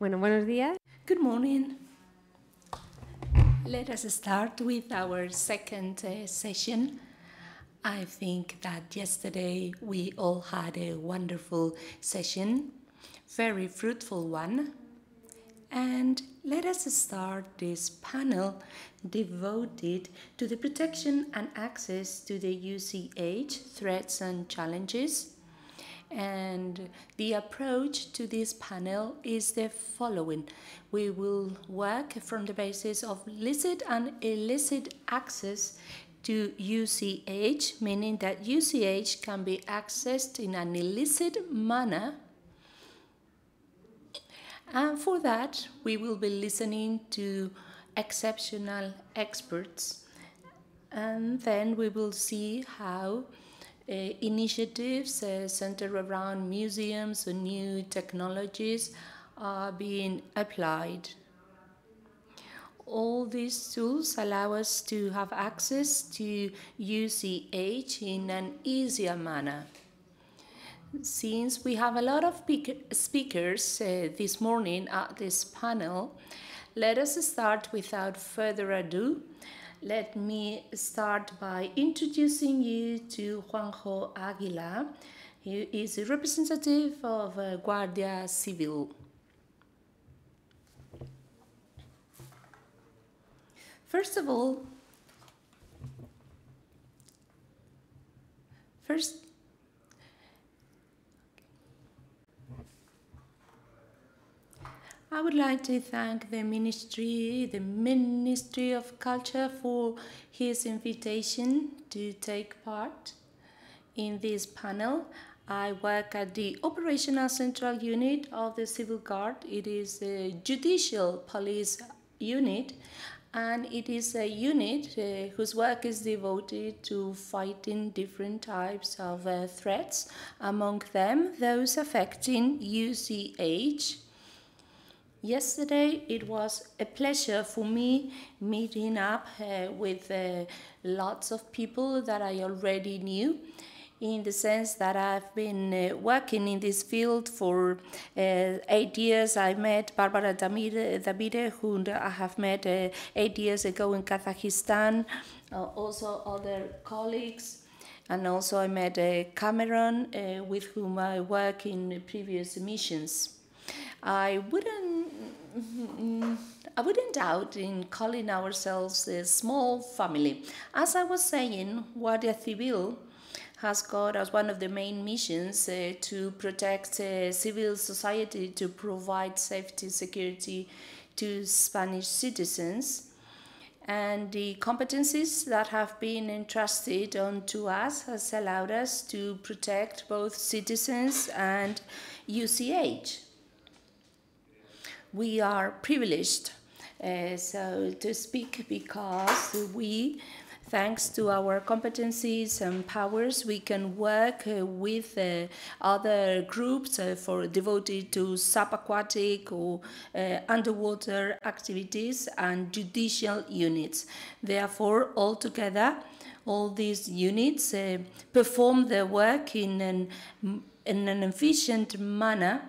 Bueno, buenos días. Good morning. Let us start with our second uh, session. I think that yesterday we all had a wonderful session, very fruitful one. And let us start this panel devoted to the protection and access to the UCH threats and challenges. And the approach to this panel is the following. We will work from the basis of licit and illicit access to UCH, meaning that UCH can be accessed in an illicit manner. And for that, we will be listening to exceptional experts. And then we will see how initiatives uh, centered around museums and new technologies are being applied. All these tools allow us to have access to UCH in an easier manner. Since we have a lot of speakers uh, this morning at this panel, let us start without further ado let me start by introducing you to Juanjo Aguila. He is a representative of uh, Guardia Civil. First of all, first I would like to thank the Ministry, the Ministry of Culture for his invitation to take part in this panel. I work at the Operational Central Unit of the Civil Guard. It is a judicial police unit and it is a unit uh, whose work is devoted to fighting different types of uh, threats, among them those affecting UCH, Yesterday it was a pleasure for me meeting up uh, with uh, lots of people that I already knew in the sense that I've been uh, working in this field for uh, eight years. I met Barbara Davidde, whom I have met uh, eight years ago in Kazakhstan, uh, also other colleagues. And also I met Cameron, with whom I work in previous missions. I wouldn't I wouldn't doubt in calling ourselves a small family. As I was saying, Guardia Civil has got as one of the main missions uh, to protect uh, civil society, to provide safety, security to Spanish citizens. And the competencies that have been entrusted onto us has allowed us to protect both citizens and UCH we are privileged, uh, so to speak, because we thanks to our competencies and powers, we can work uh, with uh, other groups uh, for devoted to subaquatic or uh, underwater activities and judicial units. Therefore, altogether, all these units uh, perform their work in an, in an efficient manner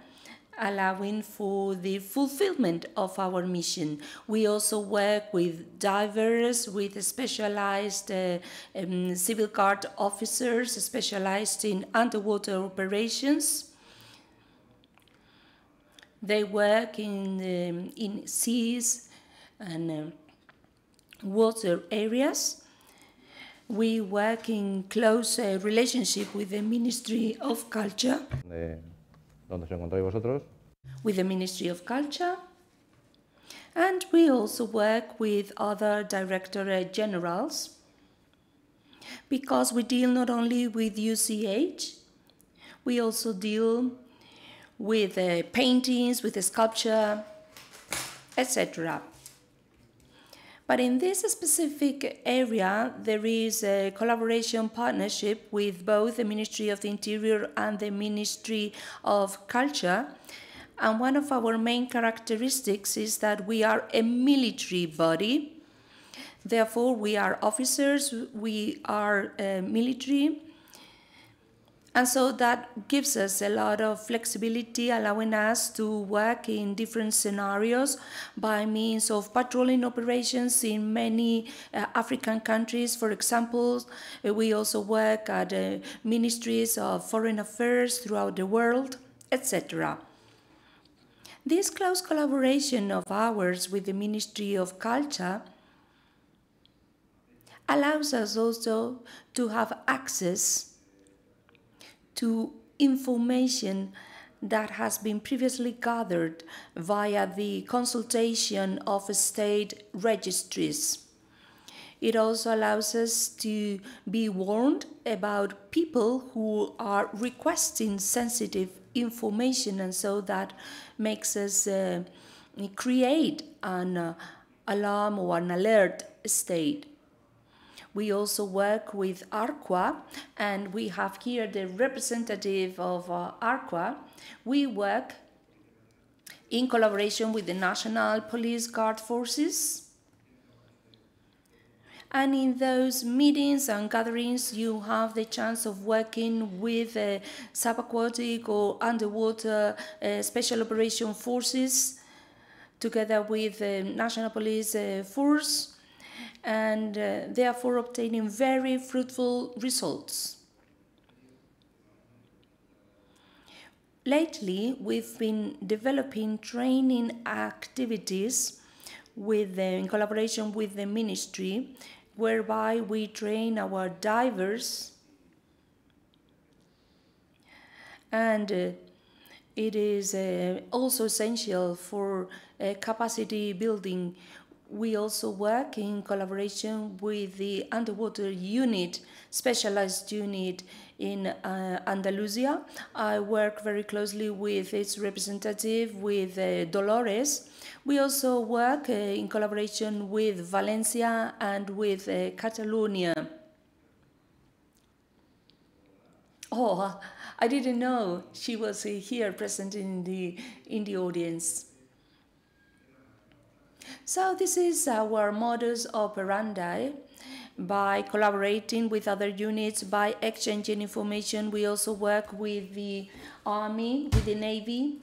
allowing for the fulfillment of our mission. We also work with divers, with specialized uh, um, civil guard officers specialized in underwater operations. They work in, um, in seas and uh, water areas. We work in close uh, relationship with the Ministry of Culture donde os encontráis vosotros. With the Ministry of Culture. And we also work with other directorate generals because we deal not only with UCH, we also deal with uh, paintings, with sculpture, etc. But in this specific area, there is a collaboration partnership with both the Ministry of the Interior and the Ministry of Culture. And one of our main characteristics is that we are a military body. Therefore, we are officers, we are uh, military, And so that gives us a lot of flexibility, allowing us to work in different scenarios by means of patrolling operations in many uh, African countries. For example, uh, we also work at uh, ministries of foreign affairs throughout the world, etc. This close collaboration of ours with the Ministry of Culture allows us also to have access to information that has been previously gathered via the consultation of state registries. It also allows us to be warned about people who are requesting sensitive information, and so that makes us uh, create an uh, alarm or an alert state. We also work with ARQUA, and we have here the representative of uh, ARQUA. We work in collaboration with the National Police Guard Forces. And in those meetings and gatherings, you have the chance of working with uh, subaquatic or underwater uh, special operation forces together with the National Police uh, Force and uh, therefore obtaining very fruitful results. Lately, we've been developing training activities with, in collaboration with the ministry, whereby we train our divers and uh, it is uh, also essential for uh, capacity building we also work in collaboration with the underwater unit, specialized unit in uh, Andalusia. I work very closely with its representative, with uh, Dolores. We also work uh, in collaboration with Valencia and with uh, Catalonia. Oh, I didn't know she was uh, here present in the in the audience. So this is our modus operandi. By collaborating with other units, by exchanging information, we also work with the Army, with the Navy,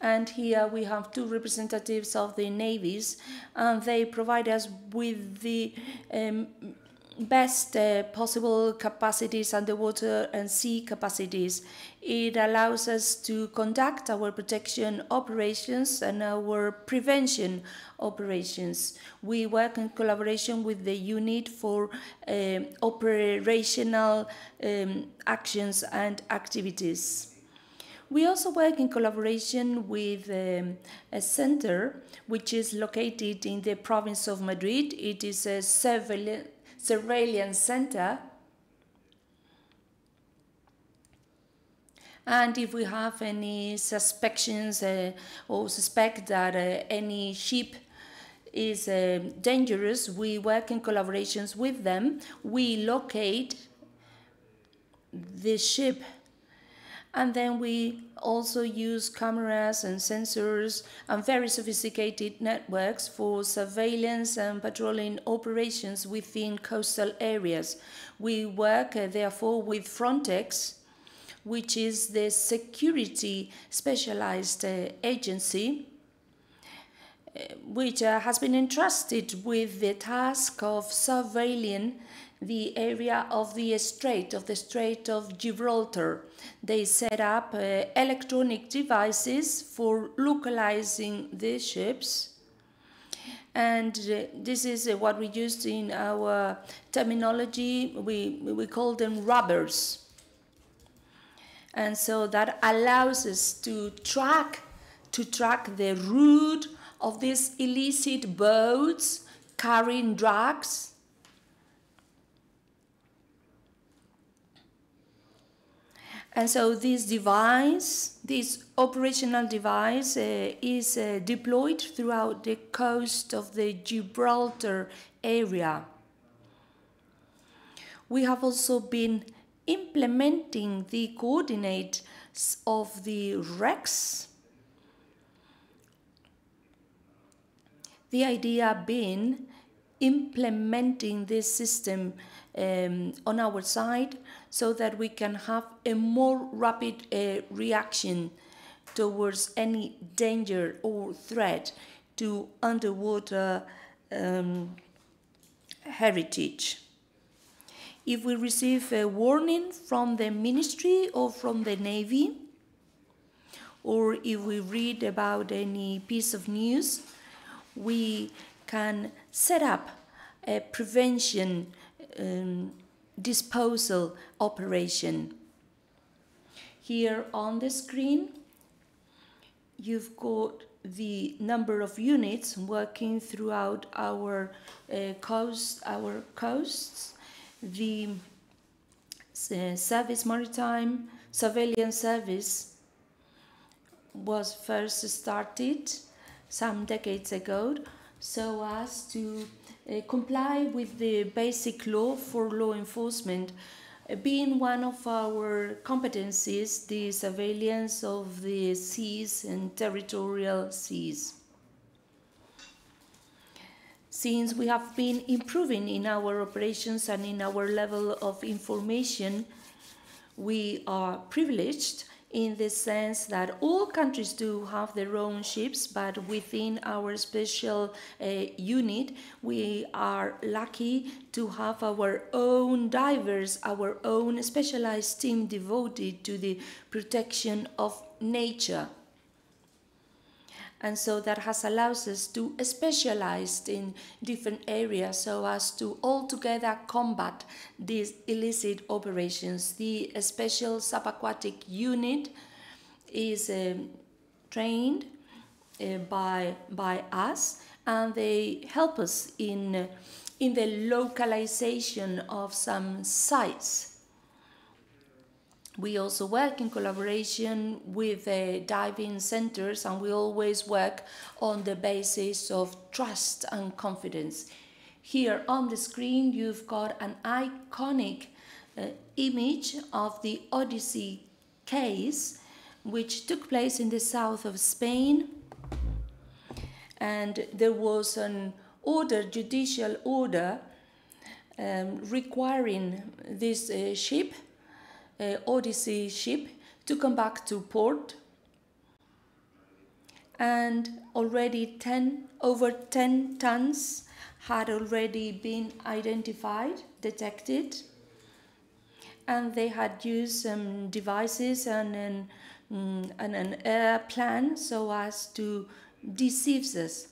and here we have two representatives of the navies and they provide us with the um, best uh, possible capacities underwater and sea capacities. It allows us to conduct our protection operations and our prevention operations. We work in collaboration with the unit for uh, operational um, actions and activities. We also work in collaboration with um, a center which is located in the province of Madrid. It is a surveillance center. And if we have any suspicions uh, or suspect that uh, any ship is uh, dangerous, we work in collaborations with them. We locate the ship and then we also use cameras and sensors and very sophisticated networks for surveillance and patrolling operations within coastal areas. We work, uh, therefore, with Frontex, which is the security specialized uh, agency uh, which uh, has been entrusted with the task of surveilling the area of the Strait, of the Strait of Gibraltar. They set up uh, electronic devices for localizing the ships. And uh, this is uh, what we used in our terminology. We, we call them rubbers. And so that allows us to track, to track the route of these illicit boats carrying drugs And so this device, this operational device, uh, is uh, deployed throughout the coast of the Gibraltar area. We have also been implementing the coordinates of the wrecks. The idea being implementing this system um, on our side so that we can have a more rapid uh, reaction towards any danger or threat to underwater um, heritage. If we receive a warning from the ministry or from the navy, or if we read about any piece of news, we can set up a prevention um, disposal operation. Here on the screen, you've got the number of units working throughout our uh, coast, our coasts, the uh, service maritime surveillance service was first started some decades ago so as to uh, comply with the basic law for law enforcement uh, being one of our competencies the surveillance of the seas and territorial seas since we have been improving in our operations and in our level of information we are privileged in the sense that all countries do have their own ships, but within our special uh, unit, we are lucky to have our own divers, our own specialized team devoted to the protection of nature and so that has allowed us to specialize in different areas so as to altogether combat these illicit operations. The special subaquatic unit is um, trained uh, by, by us and they help us in, in the localization of some sites we also work in collaboration with uh, diving centers and we always work on the basis of trust and confidence. Here on the screen you've got an iconic uh, image of the Odyssey case which took place in the south of Spain and there was an order, judicial order um, requiring this uh, ship Odyssey ship to come back to port. And already 10 over 10 tons had already been identified detected. And they had used some devices and an, mm, and an air plan so as to deceive us.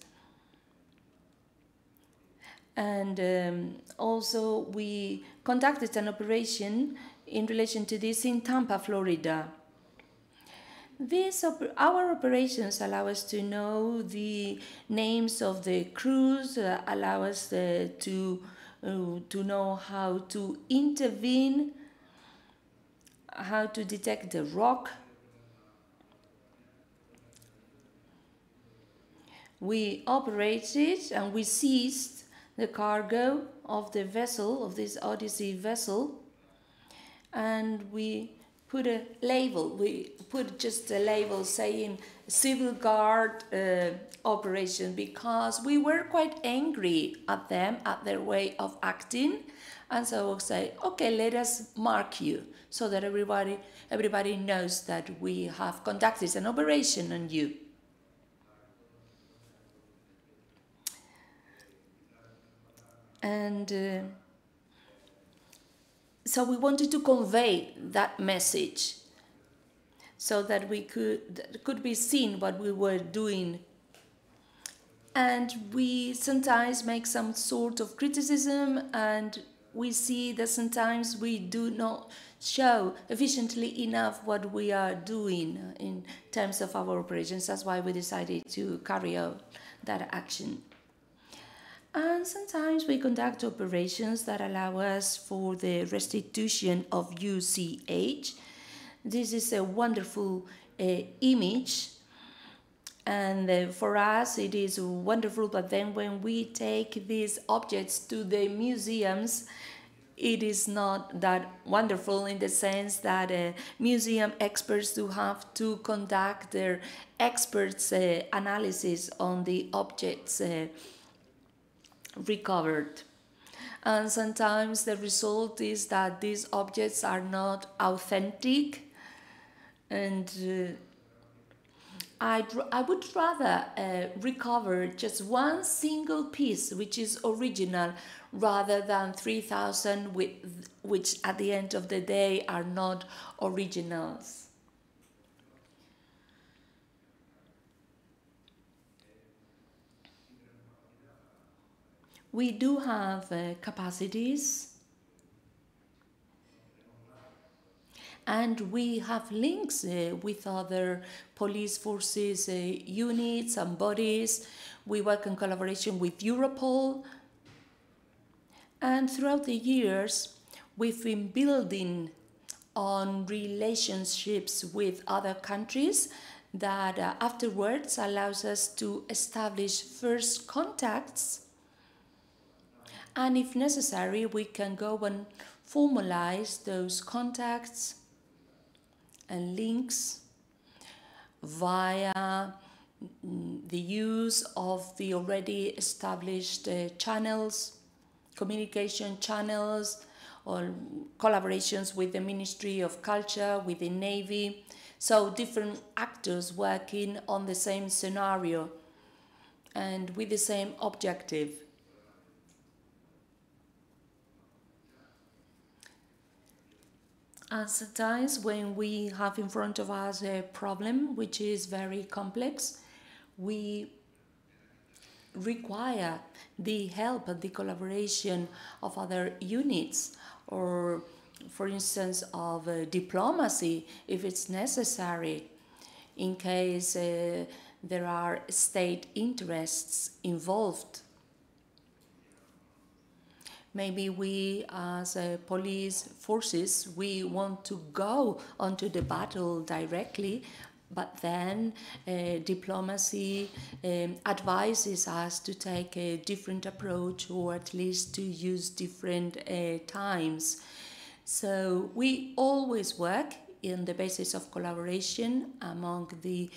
And um, also we conducted an operation in relation to this in Tampa, Florida. These op our operations allow us to know the names of the crews, uh, allow us uh, to, uh, to know how to intervene, how to detect the rock. We operated and we seized the cargo of the vessel, of this Odyssey vessel, and we put a label, we put just a label saying civil guard uh, operation because we were quite angry at them, at their way of acting. And so we'll say, okay, let us mark you so that everybody, everybody knows that we have conducted an operation on you. And uh, so we wanted to convey that message so that we could could be seen what we were doing. And we sometimes make some sort of criticism and we see that sometimes we do not show efficiently enough what we are doing in terms of our operations. That's why we decided to carry out that action and sometimes we conduct operations that allow us for the restitution of UCH. This is a wonderful uh, image and uh, for us it is wonderful but then when we take these objects to the museums it is not that wonderful in the sense that uh, museum experts do have to conduct their experts analysis on the objects recovered. And sometimes the result is that these objects are not authentic and uh, I'd, I would rather uh, recover just one single piece which is original rather than 3000 which at the end of the day are not originals. We do have uh, capacities and we have links uh, with other police forces uh, units and bodies. We work in collaboration with Europol. And throughout the years, we've been building on relationships with other countries that uh, afterwards allows us to establish first contacts and if necessary we can go and formalize those contacts and links via mm, the use of the already established uh, channels, communication channels, or collaborations with the Ministry of Culture, with the Navy. So different actors working on the same scenario and with the same objective. And sometimes when we have in front of us a problem which is very complex, we require the help and the collaboration of other units or for instance of uh, diplomacy if it's necessary in case uh, there are state interests involved maybe we as uh, police forces we want to go onto the battle directly but then uh, diplomacy um, advises us to take a different approach or at least to use different uh, times. So we always work in the basis of collaboration among the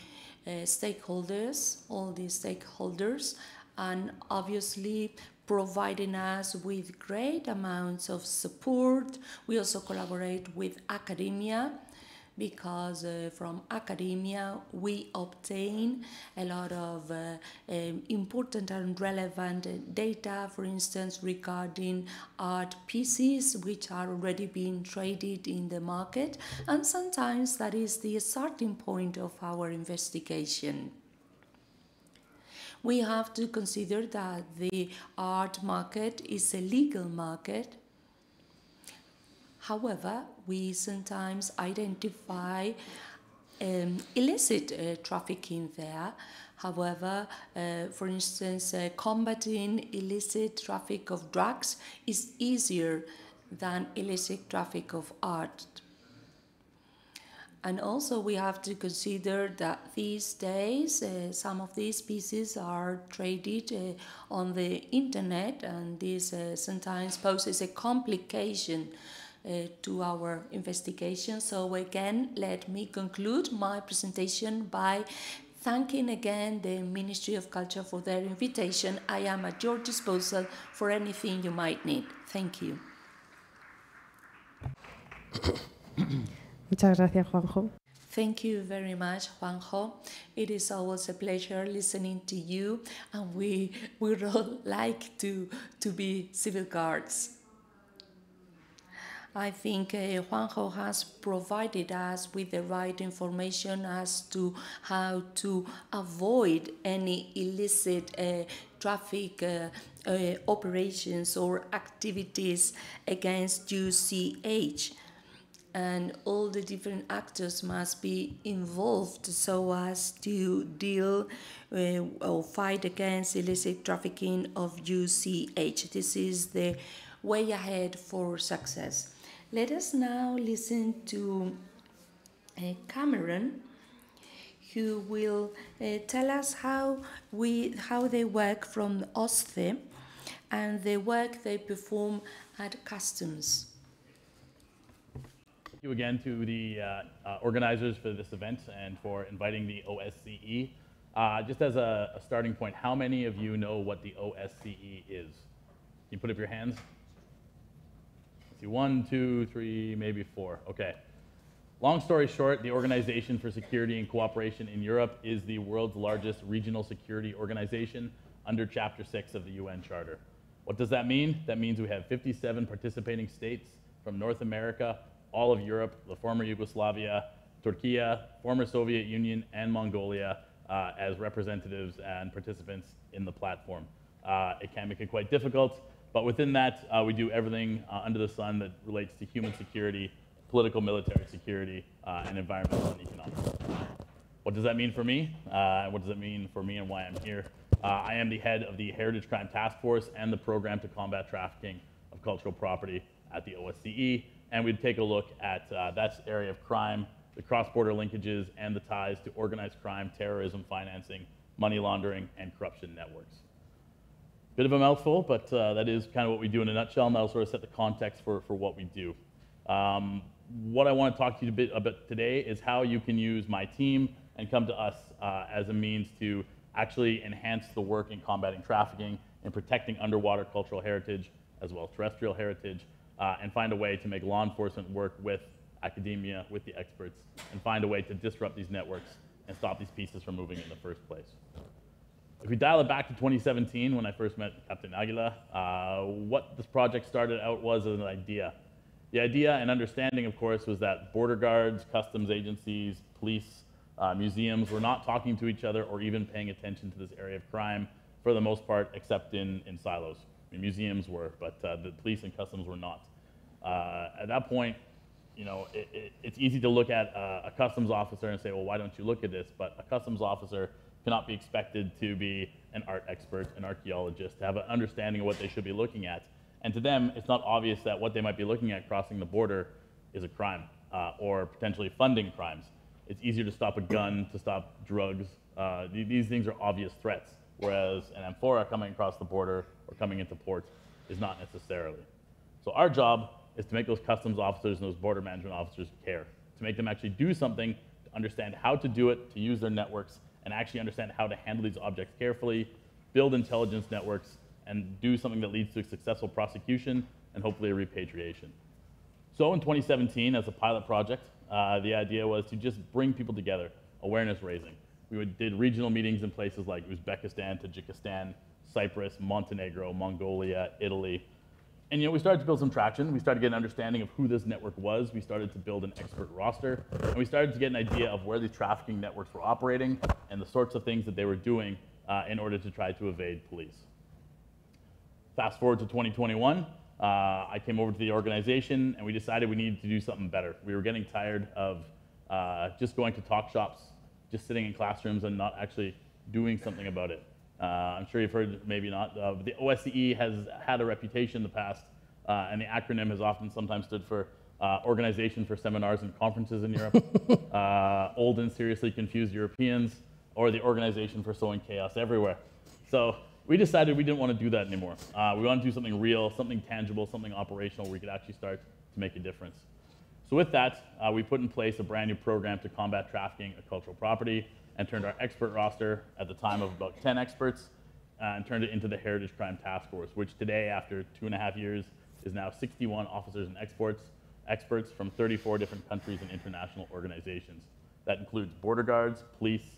uh, stakeholders all the stakeholders and obviously providing us with great amounts of support. We also collaborate with academia because uh, from academia we obtain a lot of uh, um, important and relevant data, for instance, regarding art pieces which are already being traded in the market, and sometimes that is the starting point of our investigation we have to consider that the art market is a legal market. However, we sometimes identify um, illicit uh, trafficking there. However, uh, for instance, uh, combating illicit traffic of drugs is easier than illicit traffic of art. And also we have to consider that these days uh, some of these pieces are traded uh, on the internet and this uh, sometimes poses a complication uh, to our investigation. So again, let me conclude my presentation by thanking again the Ministry of Culture for their invitation. I am at your disposal for anything you might need. Thank you. Muchas gracias, Juanjo. Thank you very much, Juanjo. It is always a pleasure listening to you, and we would all like to, to be civil guards. I think uh, Juanjo has provided us with the right information as to how to avoid any illicit uh, traffic uh, uh operations or activities against UCH and all the different actors must be involved so as to deal uh, or fight against illicit trafficking of UCH. This is the way ahead for success. Let us now listen to uh, Cameron who will uh, tell us how we how they work from OSCE and the work they perform at customs you again to the uh, uh, organizers for this event and for inviting the OSCE Uh, just as a, a starting point, how many of you know what the OSCE is? Can you put up your hands? Let's see, one, two, three, maybe four. Okay. Long story short, the Organization for Security and Cooperation in Europe is the world's largest regional security organization under Chapter 6 of the UN Charter. What does that mean? That means we have 57 participating states from North America, all of Europe, the former Yugoslavia, Turkey, former Soviet Union, and Mongolia uh, as representatives and participants in the platform. Uh, it can make it quite difficult, but within that, uh, we do everything uh, under the sun that relates to human security, political, military security, uh, and environmental and economic. What does that mean for me? What does it mean for me and why I'm here? I am the head of the Heritage Crime Task Force and the Program to Combat Trafficking of Cultural Property at the OSCE, and we'd take a look at uh, that area of crime, the cross-border linkages, and the ties to organized crime, terrorism financing, money laundering, and corruption networks. Bit of a mouthful, but uh, that is kind of what we do in a nutshell, and that'll sort of set the context for, for what we do. Um, what I want to talk to you a bit about today is how you can use my team and come to us uh, as a means to actually enhance the work in combating trafficking and protecting underwater cultural heritage as well as terrestrial heritage uh, and find a way to make law enforcement work with academia, with the experts, and find a way to disrupt these networks and stop these pieces from moving in the first place. If we dial it back to 2017, when I first met Captain Aguila, uh, what this project started out was as an idea. The idea and understanding, of course, was that border guards, customs agencies, police, uh, museums were not talking to each other or even paying attention to this area of crime for the most part, except in, in silos. Museums were, but uh, the police and customs were not. Uh, at that point, you know, it, it, it's easy to look at a customs officer and say, well, why don't you look at this? But a customs officer cannot be expected to be an art expert, an archaeologist, to have an understanding of what they should be looking at. And to them, it's not obvious that what they might be looking at crossing the border is a crime uh, or potentially funding crimes. It's easier to stop a gun, to stop drugs. Uh, these things are obvious threats, whereas an amphora coming across the border or coming into port is not necessarily. So our job is to make those customs officers and those border management officers care, to make them actually do something, to understand how to do it, to use their networks, and actually understand how to handle these objects carefully, build intelligence networks, and do something that leads to successful prosecution and hopefully a repatriation. So in 2017, as a pilot project, uh, the idea was to just bring people together, awareness raising. We would, did regional meetings in places like Uzbekistan, Tajikistan, Cyprus, Montenegro, Mongolia, Italy. And you know, we started to build some traction. We started to get an understanding of who this network was. We started to build an expert roster. And we started to get an idea of where these trafficking networks were operating and the sorts of things that they were doing uh, in order to try to evade police. Fast forward to 2021, uh, I came over to the organization and we decided we needed to do something better. We were getting tired of uh, just going to talk shops, just sitting in classrooms and not actually doing something about it. Uh, I'm sure you've heard, maybe not, uh, the OSCE has had a reputation in the past, uh, and the acronym has often sometimes stood for uh, Organization for Seminars and Conferences in Europe, Old and Seriously Confused Europeans, or the Organization for Sowing Chaos Everywhere. So we decided we didn't want to do that anymore. Uh, we want to do something real, something tangible, something operational where we could actually start to make a difference. So with that, uh, we put in place a brand new program to combat trafficking of cultural property and turned our expert roster at the time of about 10 experts uh, and turned it into the Heritage Crime Task Force, which today, after two and a half years, is now 61 officers and exports, experts from 34 different countries and international organizations. That includes border guards, police,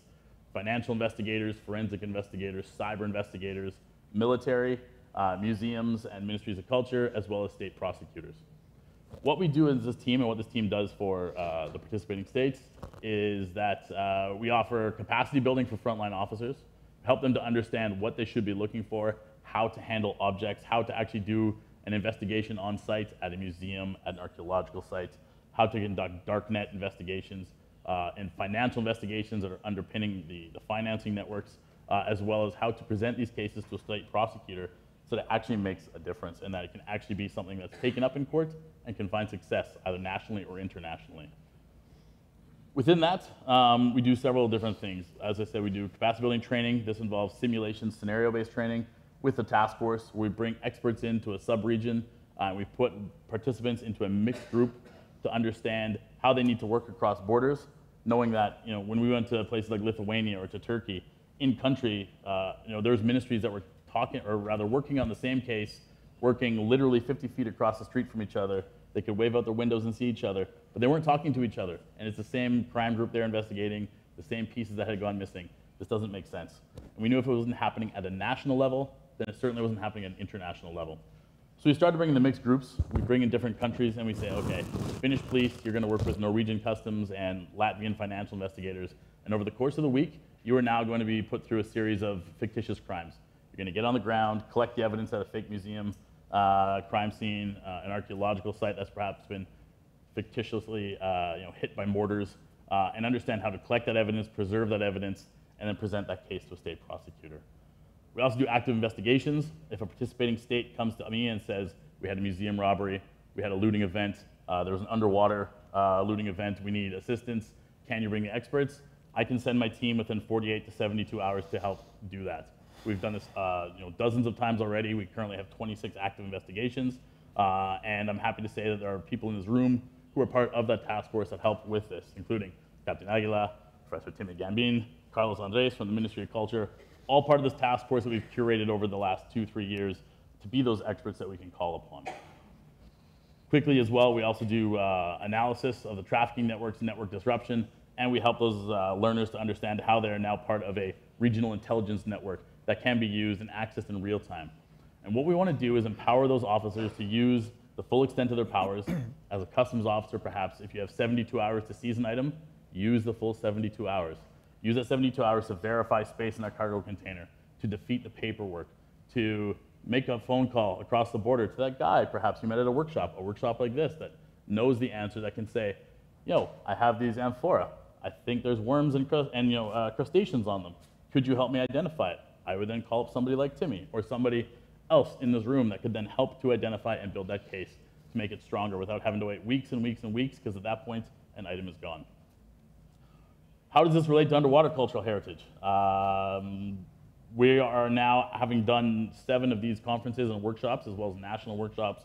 financial investigators, forensic investigators, cyber investigators, military, uh, museums, and ministries of culture, as well as state prosecutors. What we do as this team and what this team does for uh, the participating states is that uh, we offer capacity building for frontline officers, help them to understand what they should be looking for, how to handle objects, how to actually do an investigation on site at a museum, at an archaeological site, how to conduct darknet investigations, uh, and financial investigations that are underpinning the, the financing networks, uh, as well as how to present these cases to a state prosecutor so that actually makes a difference and that it can actually be something that's taken up in court and can find success either nationally or internationally. Within that, um, we do several different things. As I said, we do capacity building training. This involves simulation, scenario-based training with the task force. We bring experts into a sub-region. Uh, we put participants into a mixed group to understand how they need to work across borders, knowing that you know when we went to places like Lithuania or to Turkey, in country, uh, you know, there's ministries that were talking, or rather working on the same case, working literally 50 feet across the street from each other. They could wave out their windows and see each other, but they weren't talking to each other. And it's the same crime group they're investigating, the same pieces that had gone missing. This doesn't make sense. And we knew if it wasn't happening at a national level, then it certainly wasn't happening at an international level. So we started bringing the mixed groups. We bring in different countries and we say, okay, Finnish police, you're going to work with Norwegian customs and Latvian financial investigators. And over the course of the week, you are now going to be put through a series of fictitious crimes. You're going to get on the ground, collect the evidence at a fake museum, uh, crime scene, uh, an archaeological site that's perhaps been fictitiously uh, you know, hit by mortars, uh, and understand how to collect that evidence, preserve that evidence, and then present that case to a state prosecutor. We also do active investigations. If a participating state comes to me and says, we had a museum robbery, we had a looting event, uh, there was an underwater uh, looting event, we need assistance, can you bring the experts? I can send my team within 48 to 72 hours to help do that. We've done this uh, you know, dozens of times already. We currently have 26 active investigations. Uh, and I'm happy to say that there are people in this room who are part of that task force that helped with this, including Captain Aguila, Professor Timmy Gambin, Carlos Andres from the Ministry of Culture, all part of this task force that we've curated over the last two, three years to be those experts that we can call upon. Quickly as well, we also do uh, analysis of the trafficking networks and network disruption, and we help those uh, learners to understand how they're now part of a regional intelligence network that can be used and accessed in real time. And what we want to do is empower those officers to use the full extent of their powers. As a customs officer, perhaps, if you have 72 hours to seize an item, use the full 72 hours. Use that 72 hours to verify space in that cargo container, to defeat the paperwork, to make a phone call across the border to that guy perhaps you met at a workshop, a workshop like this that knows the answer that can say, yo, I have these amphora. I think there's worms and, and you know, uh, crustaceans on them. Could you help me identify it? I would then call up somebody like Timmy or somebody else in this room that could then help to identify and build that case to make it stronger without having to wait weeks and weeks and weeks because at that point, an item is gone. How does this relate to underwater cultural heritage? Um, we are now, having done seven of these conferences and workshops, as well as national workshops,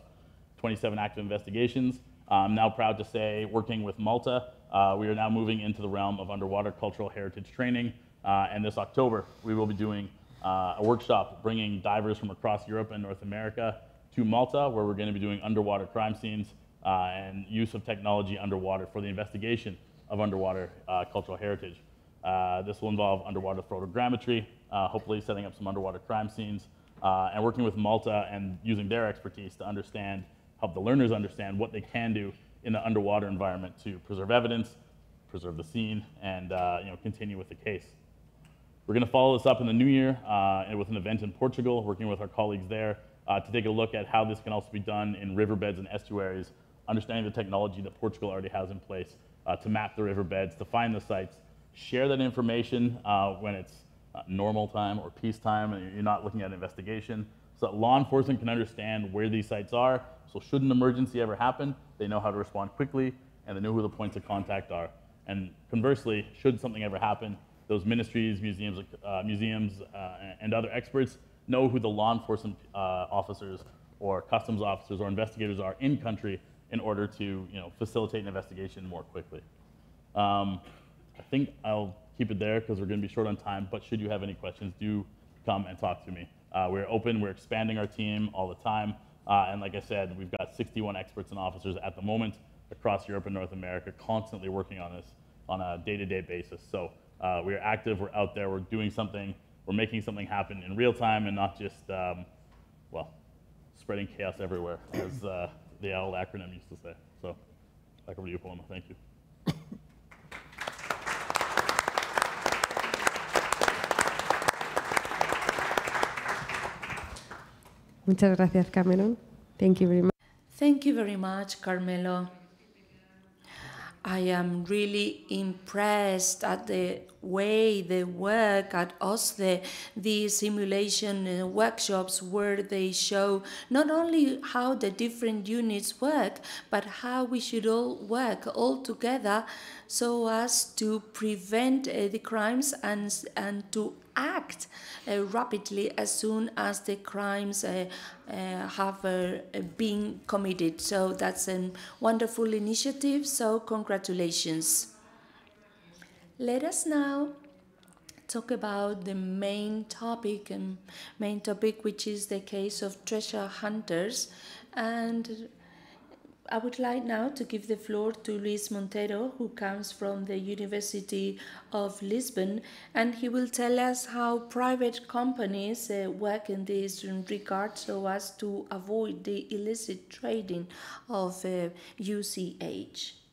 27 active investigations. I'm now proud to say, working with Malta, uh, we are now moving into the realm of underwater cultural heritage training. Uh, and this October, we will be doing uh, a workshop bringing divers from across Europe and North America to Malta, where we're going to be doing underwater crime scenes uh, and use of technology underwater for the investigation of underwater uh, cultural heritage. Uh, this will involve underwater photogrammetry, uh, hopefully setting up some underwater crime scenes, uh, and working with Malta and using their expertise to understand, help the learners understand what they can do in the underwater environment to preserve evidence, preserve the scene, and you know, continue with the case. We're going to follow this up in the new year uh, with an event in Portugal, working with our colleagues there to take a look at how this can also be done in riverbeds and estuaries, understanding the technology that Portugal already has in place uh, to map the riverbeds, to find the sites, share that information uh, when it's uh, normal time or peacetime and you're not looking at investigation so that law enforcement can understand where these sites are. So should an emergency ever happen, they know how to respond quickly and they know who the points of contact are. And conversely, should something ever happen, those ministries, museums, uh, museums uh, and other experts know who the law enforcement uh, officers or customs officers or investigators are in country in order to you know, facilitate an investigation more quickly. Um, I think I'll keep it there because we're going to be short on time, but should you have any questions, do come and talk to me. Uh, we're open, we're expanding our team all the time, uh, and like I said, we've got 61 experts and officers at the moment across Europe and North America constantly working on this on a day-to-day -day basis. So uh, we are active, we're out there, we're doing something, we're making something happen in real time and not just, um, well, spreading chaos everywhere, as uh, the old acronym used to say. So back over to you, Paloma. Thank you. Muchas gracias, Cameron. Thank you very much. Thank you very much, Carmelo. I am really impressed at the way they work at OSCE, the simulation uh, workshops where they show not only how the different units work, but how we should all work all together so as to prevent uh, the crimes and, and to act uh, rapidly as soon as the crimes uh, uh, have uh, been committed. So that's a wonderful initiative. So congratulations. Let us now talk about the main topic and main topic, which is the case of treasure hunters. And I would like now to give the floor to Luis Montero, who comes from the University of Lisbon, and he will tell us how private companies uh, work in this regard so as to avoid the illicit trading of uh, UCH.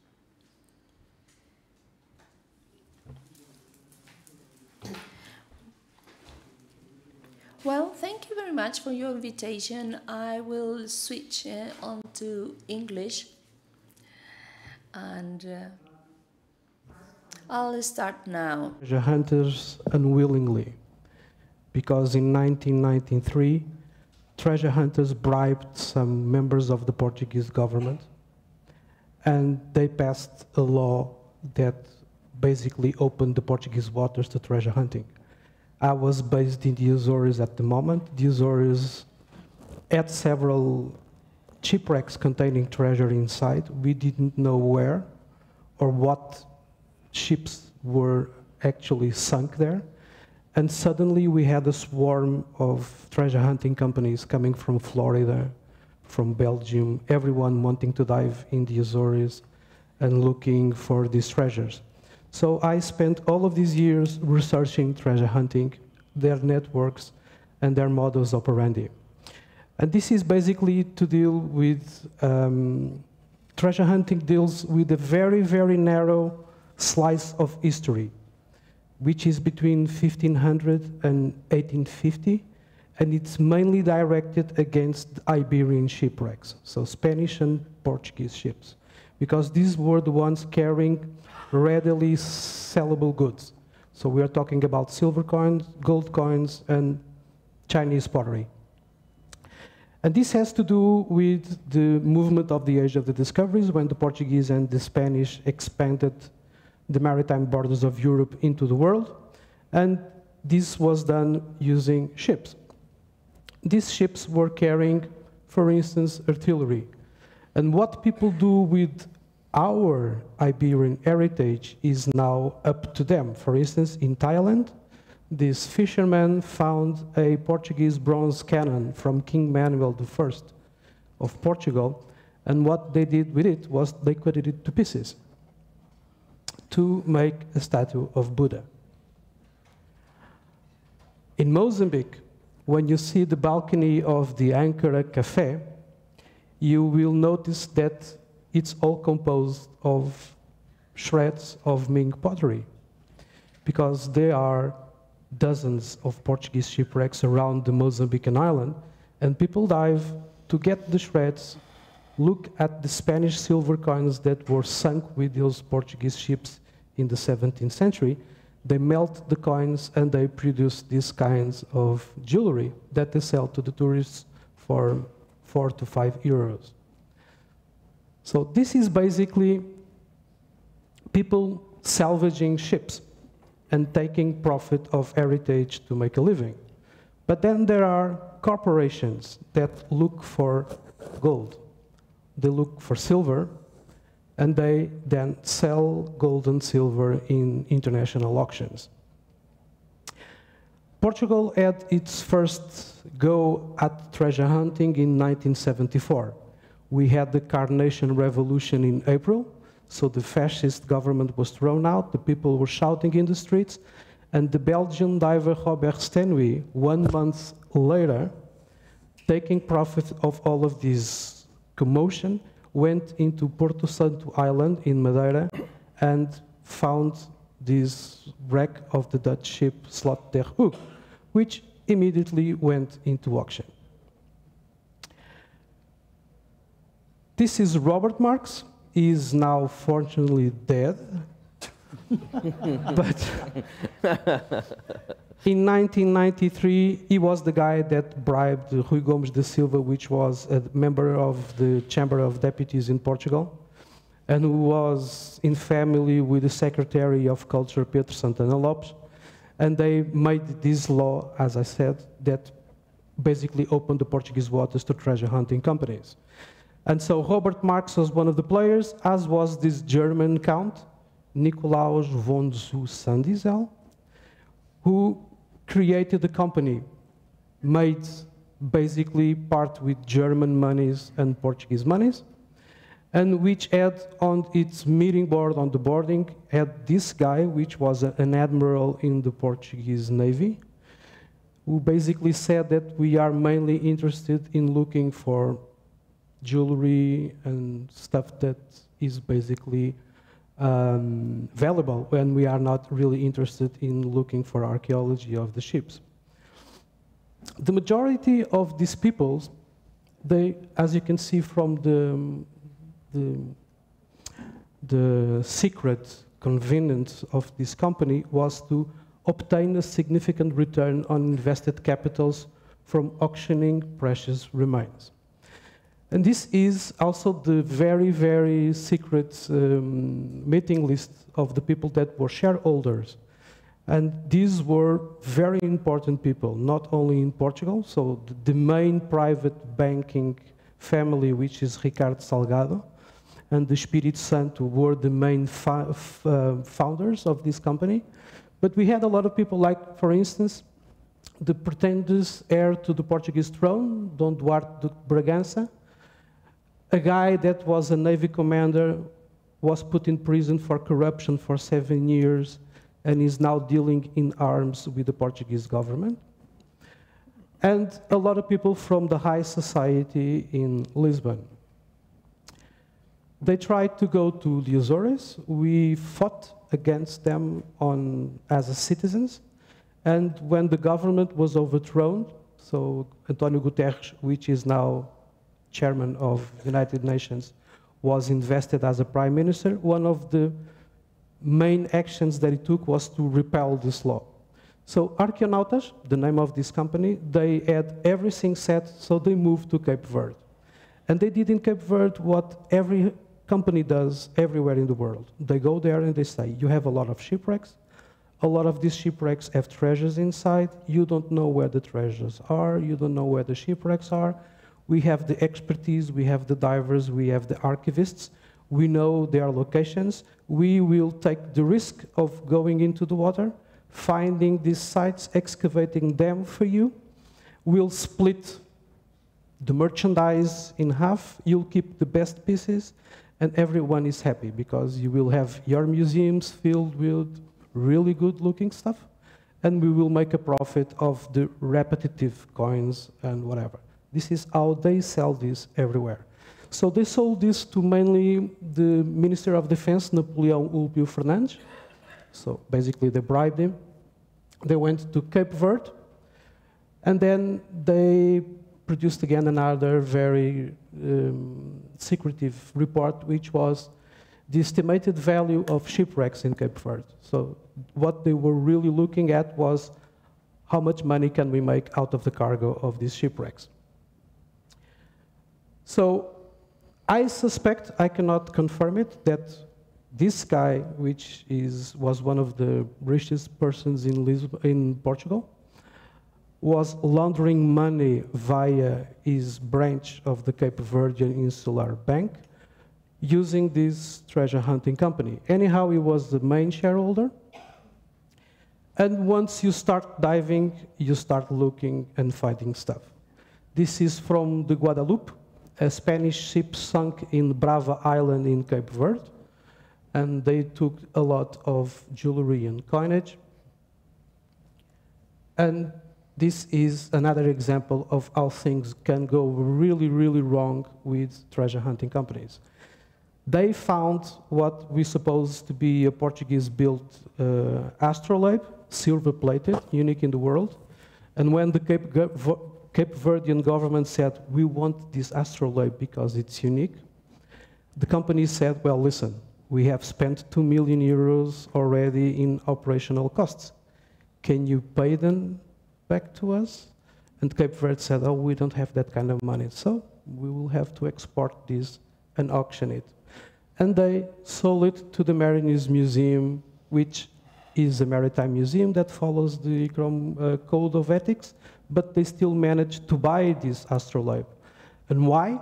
Well, thank you very much for your invitation. I will switch uh, on to English and uh, I'll start now. treasure hunters unwillingly because in 1993 treasure hunters bribed some members of the Portuguese government and they passed a law that basically opened the Portuguese waters to treasure hunting. I was based in the Azores at the moment. The Azores had several shipwrecks containing treasure inside. We didn't know where or what ships were actually sunk there. And suddenly we had a swarm of treasure hunting companies coming from Florida, from Belgium, everyone wanting to dive in the Azores and looking for these treasures. So I spent all of these years researching treasure hunting, their networks, and their modus operandi. And this is basically to deal with um, treasure hunting deals with a very, very narrow slice of history, which is between 1500 and 1850, and it's mainly directed against Iberian shipwrecks, so Spanish and Portuguese ships, because these were the ones carrying readily sellable goods. So we are talking about silver coins, gold coins, and Chinese pottery. And this has to do with the movement of the age of the discoveries when the Portuguese and the Spanish expanded the maritime borders of Europe into the world. And this was done using ships. These ships were carrying, for instance, artillery. And what people do with our Iberian heritage is now up to them. For instance, in Thailand, this fisherman found a Portuguese bronze cannon from King Manuel I of Portugal, and what they did with it was they cut it to pieces to make a statue of Buddha. In Mozambique, when you see the balcony of the Ankara Cafe, you will notice that it's all composed of shreds of Ming pottery because there are dozens of Portuguese shipwrecks around the Mozambican island, and people dive to get the shreds, look at the Spanish silver coins that were sunk with those Portuguese ships in the 17th century. They melt the coins and they produce these kinds of jewelry that they sell to the tourists for four to five euros. So this is basically people salvaging ships and taking profit of heritage to make a living. But then there are corporations that look for gold. They look for silver, and they then sell gold and silver in international auctions. Portugal had its first go at treasure hunting in 1974. We had the Carnation Revolution in April, so the fascist government was thrown out, the people were shouting in the streets, and the Belgian diver Robert Sténuit, one month later, taking profit of all of this commotion, went into Porto Santo Island in Madeira and found this wreck of the Dutch ship Slot ter Hooge, which immediately went into auction. This is Robert Marx. He is now fortunately dead. but in 1993, he was the guy that bribed Rui Gomes da Silva, which was a member of the Chamber of Deputies in Portugal, and who was in family with the Secretary of Culture, Pedro Santana Lopes. And they made this law, as I said, that basically opened the Portuguese waters to treasure hunting companies. And so Robert Marx was one of the players, as was this German count, Nikolaus von zu Sandizell, who created the company, made basically part with German monies and Portuguese monies, and which had on its meeting board, on the boarding, had this guy, which was a- an admiral in the Portuguese Navy, who basically said that we are mainly interested in looking for jewelry and stuff that is basically um, valuable when we are not really interested in looking for archaeology of the ships. The majority of these peoples, they, as you can see from the, the, the secret convenience of this company was to obtain a significant return on invested capitals from auctioning precious remains. And this is also the very, very secret um, meeting list of the people that were shareholders. And these were very important people, not only in Portugal, so the, main private banking family, which is Ricardo Salgado, and the Espírito Santo were the main uh, founders of this company. But we had a lot of people, like, for instance, the pretended heir to the Portuguese throne, Don Duarte de Bragança, a guy that was a navy commander was put in prison for corruption for seven years and is now dealing in arms with the Portuguese government. And a lot of people from the high society in Lisbon. They tried to go to the Azores. We fought against them on, as citizens. And when the government was overthrown, so Antonio Guterres, which is now chairman of the United Nations, was invested as a prime minister, one of the main actions that he took was to repel this law. So Arqueonautas, the name of this company, they had everything set, so they moved to Cape Verde. And they did in Cape Verde what every company does everywhere in the world. They go there and they say, you have a lot of shipwrecks, a lot of these shipwrecks have treasures inside, you don't know where the treasures are, you don't know where the shipwrecks are, we have the expertise, we have the divers, we have the archivists, we know their locations. We will take the risk of going into the water, finding these sites, excavating them for you. We'll split the merchandise in half. You'll keep the best pieces, and everyone is happy because you will have your museums filled with really good looking stuff, and we will make a profit of the repetitive coins and whatever. This is how they sell this everywhere. So they sold this to mainly the Minister of Defense, Napoleão Ulpio Fernandes. So basically, they bribed him. They went to Cape Verde, and then they produced again another very um, secretive report, which was the estimated value of shipwrecks in Cape Verde. So what they were really looking at was how much money can we make out of the cargo of these shipwrecks. So I suspect, I cannot confirm it, that this guy, which is, was one of the richest persons in, Lisb- in Portugal, was laundering money via his branch of the Cape Verdean Insular Bank using this treasure hunting company. Anyhow, he was the main shareholder. And once you start diving, you start looking and finding stuff. This is from the Guadalupe, a Spanish ship sunk in Brava Island in Cape Verde, and they took a lot of jewelry and coinage. And this is another example of how things can go really, really wrong with treasure hunting companies. They found what we suppose to be a Portuguese built uh, astrolabe, silver plated, unique in the world. And when the Cape, Cape Verdean government said, We want this astrolabe because it's unique, the company said, Well, listen, we have spent 2 million euros already in operational costs. Can you pay them back to us? And Cape Verde said, Oh, we don't have that kind of money. So we will have to export this and auction it. And they sold it to the Mariners Museum, which is a maritime museum that follows the ICROM uh, Code of Ethics, but they still managed to buy this astrolabe. And why?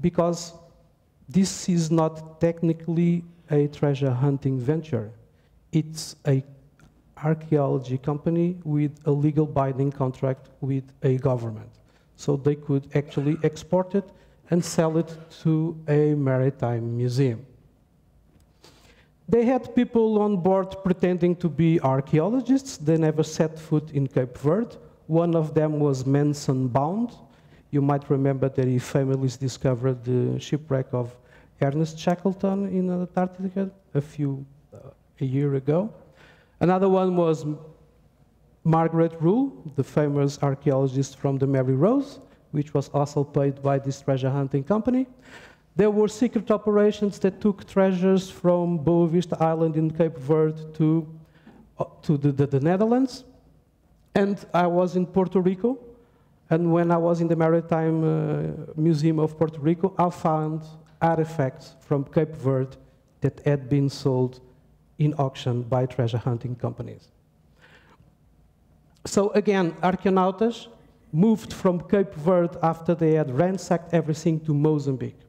Because this is not technically a treasure hunting venture. It's a archaeology company with a legal binding contract with a government. So they could actually export it and sell it to a maritime museum. They had people on board pretending to be archaeologists. They never set foot in Cape Verde. One of them was Mensun Bound. You might remember that he famously discovered the shipwreck of Ernest Shackleton in Antarctica a few uh, a year ago. Another one was Margaret Rule, the famous archaeologist from the Mary Rose, which was also paid by this treasure hunting company. There were secret operations that took treasures from Boa Vista Island in Cape Verde to, uh, to the, the, the Netherlands. And I was in Puerto Rico, and when I was in the Maritime uh, Museum of Puerto Rico, I found artifacts from Cape Verde that had been sold in auction by treasure hunting companies. So again, Arqueonautas moved from Cape Verde after they had ransacked everything to Mozambique.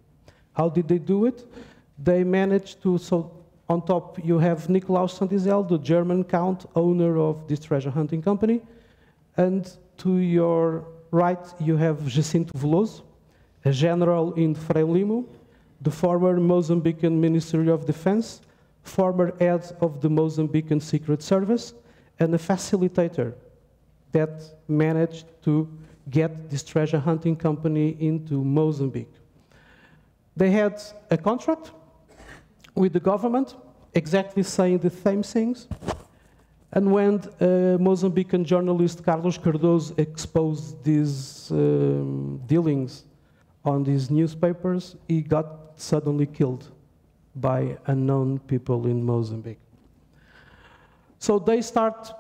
How did they do it? They managed to, so on top you have Nikolaus Sandizell, the German count, owner of this treasure hunting company, and to your right you have Jacinto Veloso, a general in Frelimo, the former Mozambican Ministry of Defense, former head of the Mozambican Secret Service, and a facilitator that managed to get this treasure hunting company into Mozambique. They had a contract with the government, exactly saying the same things. And when uh, Mozambican journalist Carlos Cardoso exposed these um, dealings on these newspapers, he got suddenly killed by unknown people in Mozambique. So they start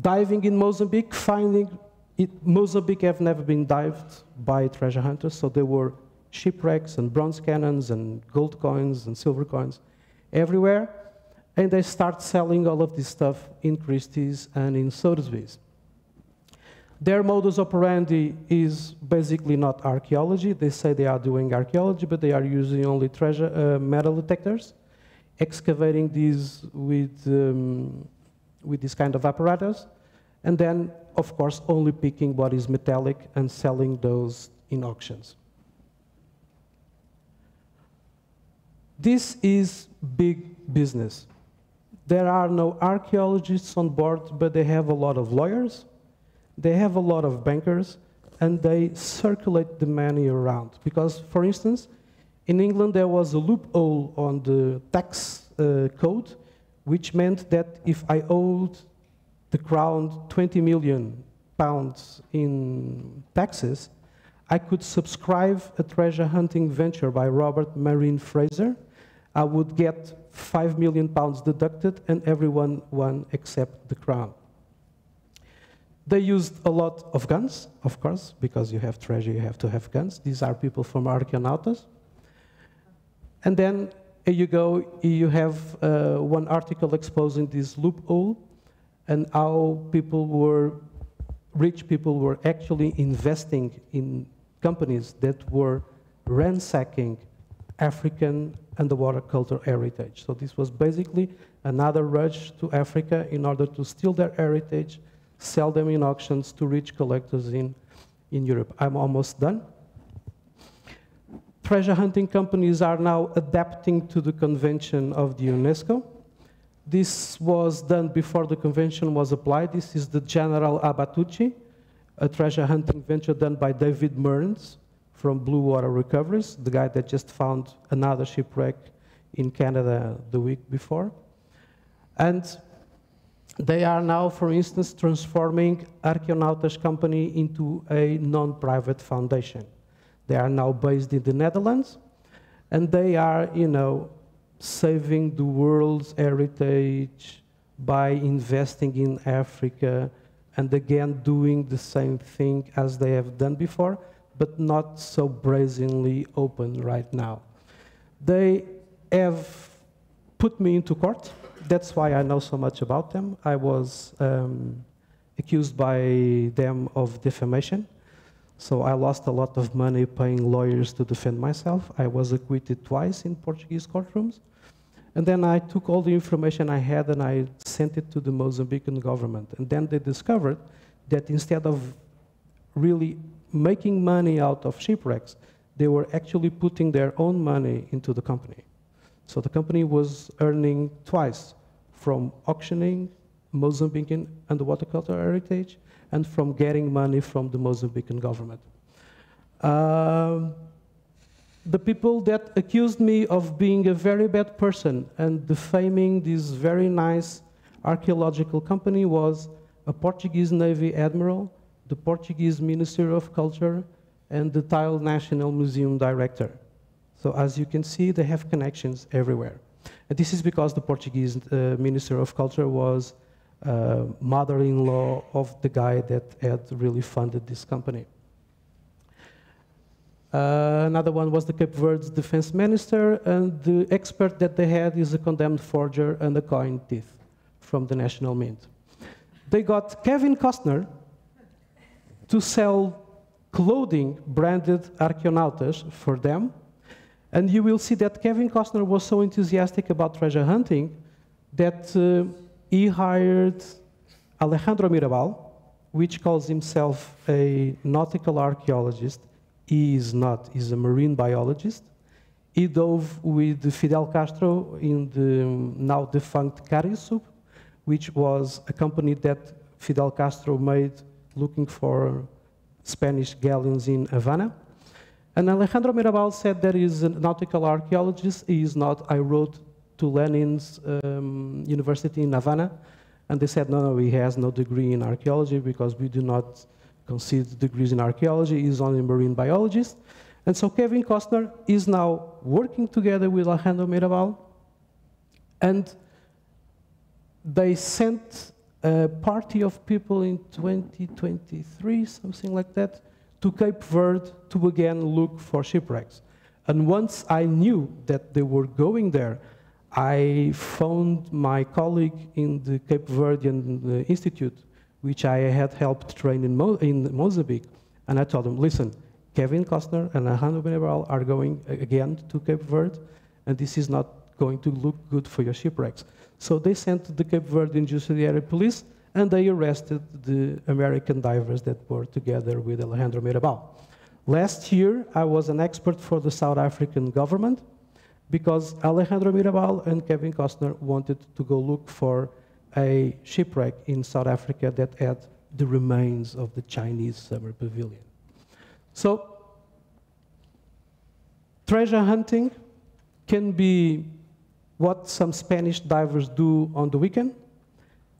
diving in Mozambique, finding it, Mozambique have never been dived by treasure hunters, so they were shipwrecks and bronze cannons and gold coins and silver coins everywhere. And they start selling all of this stuff in Christie's and in Sotheby's. Their modus operandi is basically not archaeology. They say they are doing archaeology, but they are using only treasure uh, metal detectors, excavating these with, um, with this kind of apparatus, and then, of course, only picking what is metallic and selling those in auctions. This is big business. There are no archaeologists on board, but they have a lot of lawyers, they have a lot of bankers, and they circulate the money around. Because, for instance, in England there was a loophole on the tax uh, code, which meant that if I owed the crown 20 million pounds in taxes, I could subscribe a treasure hunting venture by Robert Marine Fraser, I would get 5 million pounds deducted and everyone won except the crown. They used a lot of guns, of course, because you have treasure, you have to have guns. These are people from Arqueonautas. And then you go, you have uh, one article exposing this loophole and how people were, rich people were actually investing in companies that were ransacking African underwater cultural heritage. So this was basically another rush to Africa in order to steal their heritage, sell them in auctions to rich collectors in, in Europe. I'm almost done. Treasure hunting companies are now adapting to the convention of the UNESCO. This was done before the convention was applied. This is the General Abatucci, a treasure hunting venture done by David Mearns, from Blue Water Recoveries, the guy that just found another shipwreck in Canada the week before. And they are now, for instance, transforming Arqueonautas company into a non-private foundation. They are now based in the Netherlands, and they are, you know, saving the world's heritage by investing in Africa and again doing the same thing as they have done before, but not so brazenly open right now. They have put me into court. That's why I know so much about them. I was um, accused by them of defamation. So I lost a lot of money paying lawyers to defend myself. I was acquitted twice in Portuguese courtrooms. And then I took all the information I had and I sent it to the Mozambican government. And then they discovered that instead of really making money out of shipwrecks, they were actually putting their own money into the company. So the company was earning twice from auctioning Mozambican underwater cultural heritage and from getting money from the Mozambican government. Um, the people that accused me of being a very bad person and defaming this very nice archaeological company was a Portuguese Navy admiral, the Portuguese Minister of Culture, and the Tile National Museum director. So as you can see, they have connections everywhere. And this is because the Portuguese uh, Minister of Culture was uh, mother-in-law of the guy that had really funded this company. Uh, another one was the Cape Verde's defense minister, and the expert that they had is a condemned forger and a coin thief from the National Mint. They got Kevin Costner to sell clothing branded Arqueonautas for them, and you will see that Kevin Costner was so enthusiastic about treasure hunting that uh, he hired Alejandro Mirabal, which calls himself a nautical archaeologist, he is not, he's a marine biologist. He dove with Fidel Castro in the now defunct Carisub, which was a company that Fidel Castro made looking for Spanish galleons in Havana. And Alejandro Mirabal said that he's a nautical archaeologist. He is not. I wrote to Lenin's um, University in Havana, and they said, no, no, he has no degree in archaeology because we do not concede degrees in archaeology, he's only a marine biologist. And so Kevin Costner is now working together with Alejandro Mirabal, and they sent a party of people in 2023, something like that, to Cape Verde to again look for shipwrecks. And once I knew that they were going there, I phoned my colleague in the Cape Verdean uh, Institute which I had helped train in, Mo in Mozambique. And I told them, listen, Kevin Costner and Alejandro Mirabal are going again to Cape Verde, and this is not going to look good for your shipwrecks. So they sent the Cape Verdean Justiciary Police, and they arrested the American divers that were together with Alejandro Mirabal. Last year, I was an expert for the South African government because Alejandro Mirabal and Kevin Costner wanted to go look for a shipwreck in South Africa that had the remains of the Chinese summer pavilion. So, treasure hunting can be what some Spanish divers do on the weekend,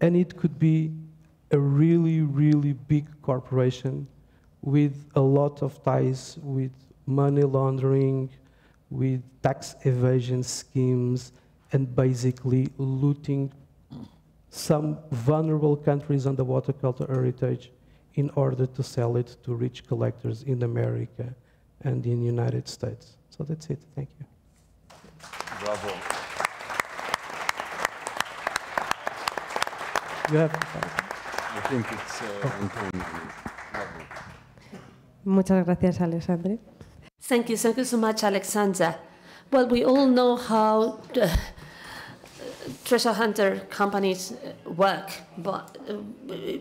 and it could be a really, really big corporation with a lot of ties with money laundering, with tax evasion schemes, and basically looting some vulnerable countries on the heritage in order to sell it to rich collectors in America and in the United States. So that's it. Thank you. Bravo. You have I think it's uh, Muchas gracias, Alexandre. Thank you, thank you so much, Alexandra. Well, we all know how uh, treasure hunter companies uh, work, but uh,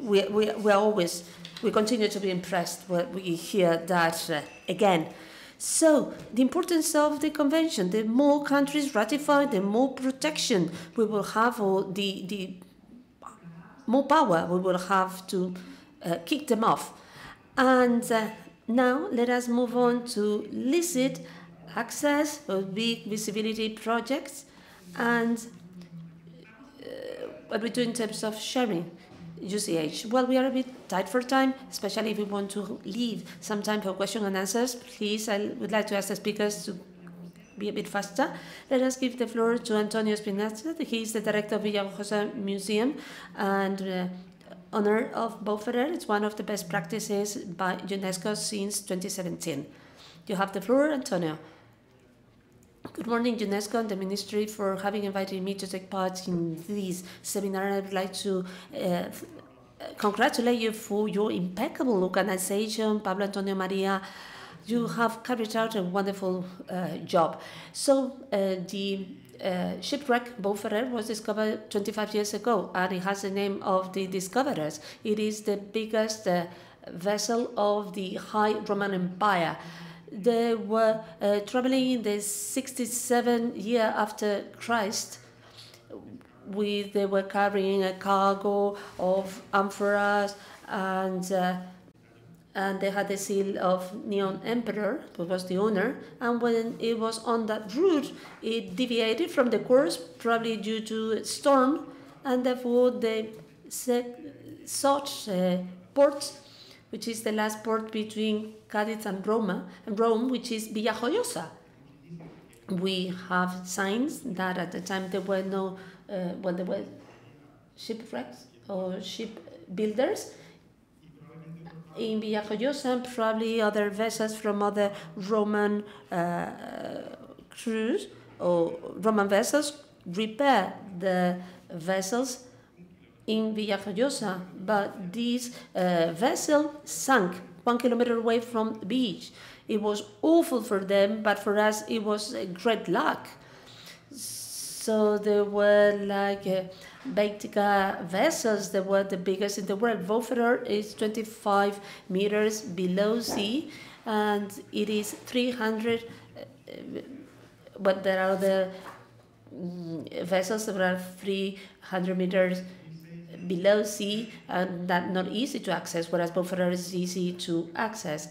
we, we, we always, we continue to be impressed when we hear that uh, again. So, the importance of the convention, the more countries ratify, the more protection we will have, or the, the more power we will have to uh, kick them off. And uh, now let us move on to licit access of big visibility projects and what we do in terms of sharing UCH. Well, we are a bit tight for time, especially if we want to leave some time for question and answers. Please, I would like to ask the speakers to be a bit faster. Let us give the floor to Antonio Espinosa. He is the director of Villajoyosa Museum and uh, owner of Bou Ferrer. It's one of the best practices by UNESCO since 2017. You have the floor, Antonio. Good morning, UNESCO and the Ministry, for having invited me to take part in this seminar. I would like to uh, congratulate you for your impeccable organization, Pablo Antonio Maria. You have carried out a wonderful uh, job. So, uh, the uh, shipwreck, Bou Ferrer, was discovered 25 years ago, and it has the name of the discoverers. It is the biggest uh, vessel of the High Roman Empire. They were uh, traveling in the 67 year after Christ. With they were carrying a cargo of amphoras and. And they had the seal of Nero Emperor, who was the owner. And when it was on that route, it deviated from the course, probably due to a storm, and therefore they set, sought uh, port, which is the last port between Cadiz and Roma, and Rome, which is Villa Joyosa. We have signs that at the time there were no, uh, when there were shipwrecks or ship builders, in Villajoyosa and probably other vessels from other Roman uh, crews or Roman vessels repair the vessels in Villajoyosa, but this uh, vessel sank one kilometer away from the beach. It was awful for them, but for us it was a great luck. So there were like uh, Baetica vessels that were the biggest in the world. Bou is 25 meters below sea, and it is 300. Uh, but there are the mm, vessels that are 300 meters below sea, and that not easy to access. Whereas Bou is easy to access.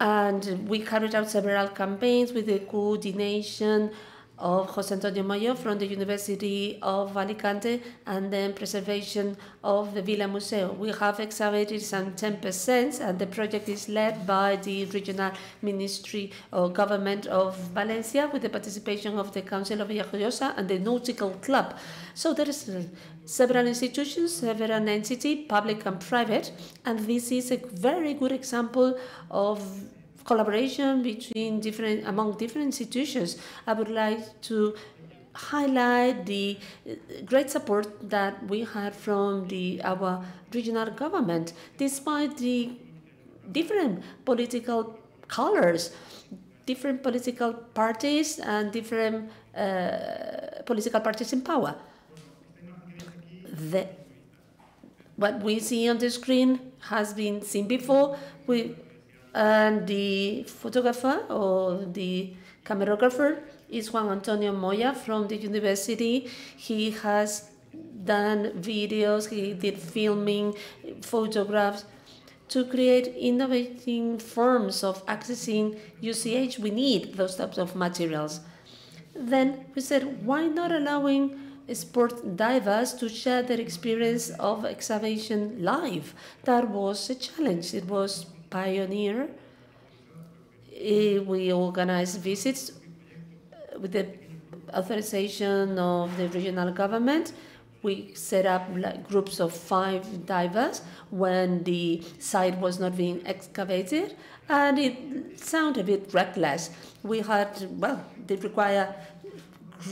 And we carried out several campaigns with the coordination of José Antonio Mayo from the University of Alicante and then preservation of the Villa Museo. We have excavated some 10% and the project is led by the regional ministry or government of Valencia with the participation of the Council of Villajoyosa and the Nautical Club. So there is uh, several institutions, several entities, public and private, and this is a very good example of collaboration between different among different institutions. I would like to highlight the uh, great support that we had from the our regional government, despite the different political colors, different political parties, and different uh, political parties in power. The, what we see on the screen has been seen before. We and the photographer or the camerographer is Juan Antonio Moya from the university. He has done videos, he did filming, photographs to create innovating forms of accessing UCH. We need those types of materials. Then we said, why not allowing sport divers to share their experience of excavation live? That was a challenge. It was pioneer. Eh, we organize visits with the authorization of the regional government. We set up groups of five divers when the site was not being excavated, and it sounded a bit reckless. We had, well, they require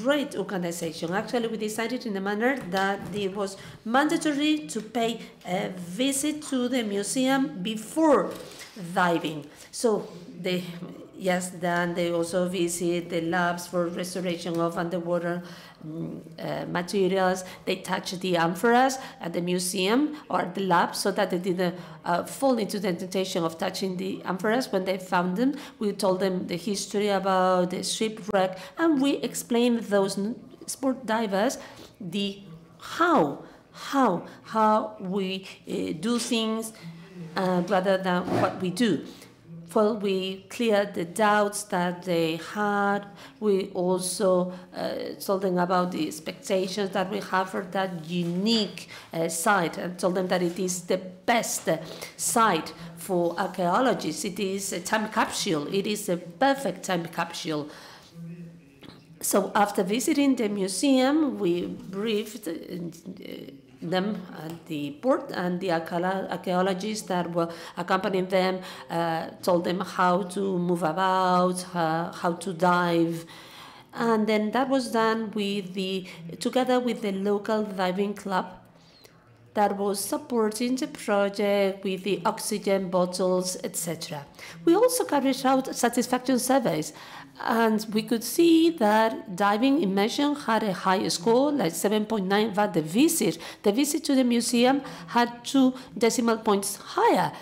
great organization. Actually, we decided in a manner that it was mandatory to pay a visit to the museum before diving. So they, yes, then they also visit the labs for restoration of underwater materials. They touch the amphoras at the museum or at the lab so that they didn't uh, fall into the temptation of touching the amphoras when they found them. We told them the history about the shipwreck and we explained those sport divers the how, how, how we uh, do things uh, rather than what we do. Well, we cleared the doubts that they had. We also uh, told them about the expectations that we have for that unique uh, site and told them that it is the best uh, site for archaeologists. It is a time capsule. It is a perfect time capsule. So after visiting the museum, we briefed uh, them at the port, and the archaeologists that were accompanying them uh, told them how to move about, uh, how to dive. And then that was done with the together with the local diving club. that was supporting the project with the oxygen bottles, etc. We also carried out satisfaction surveys, and we could see that diving immersion had a high score, like 7.9, but the visit, the visit to the museum had two decimal points higher.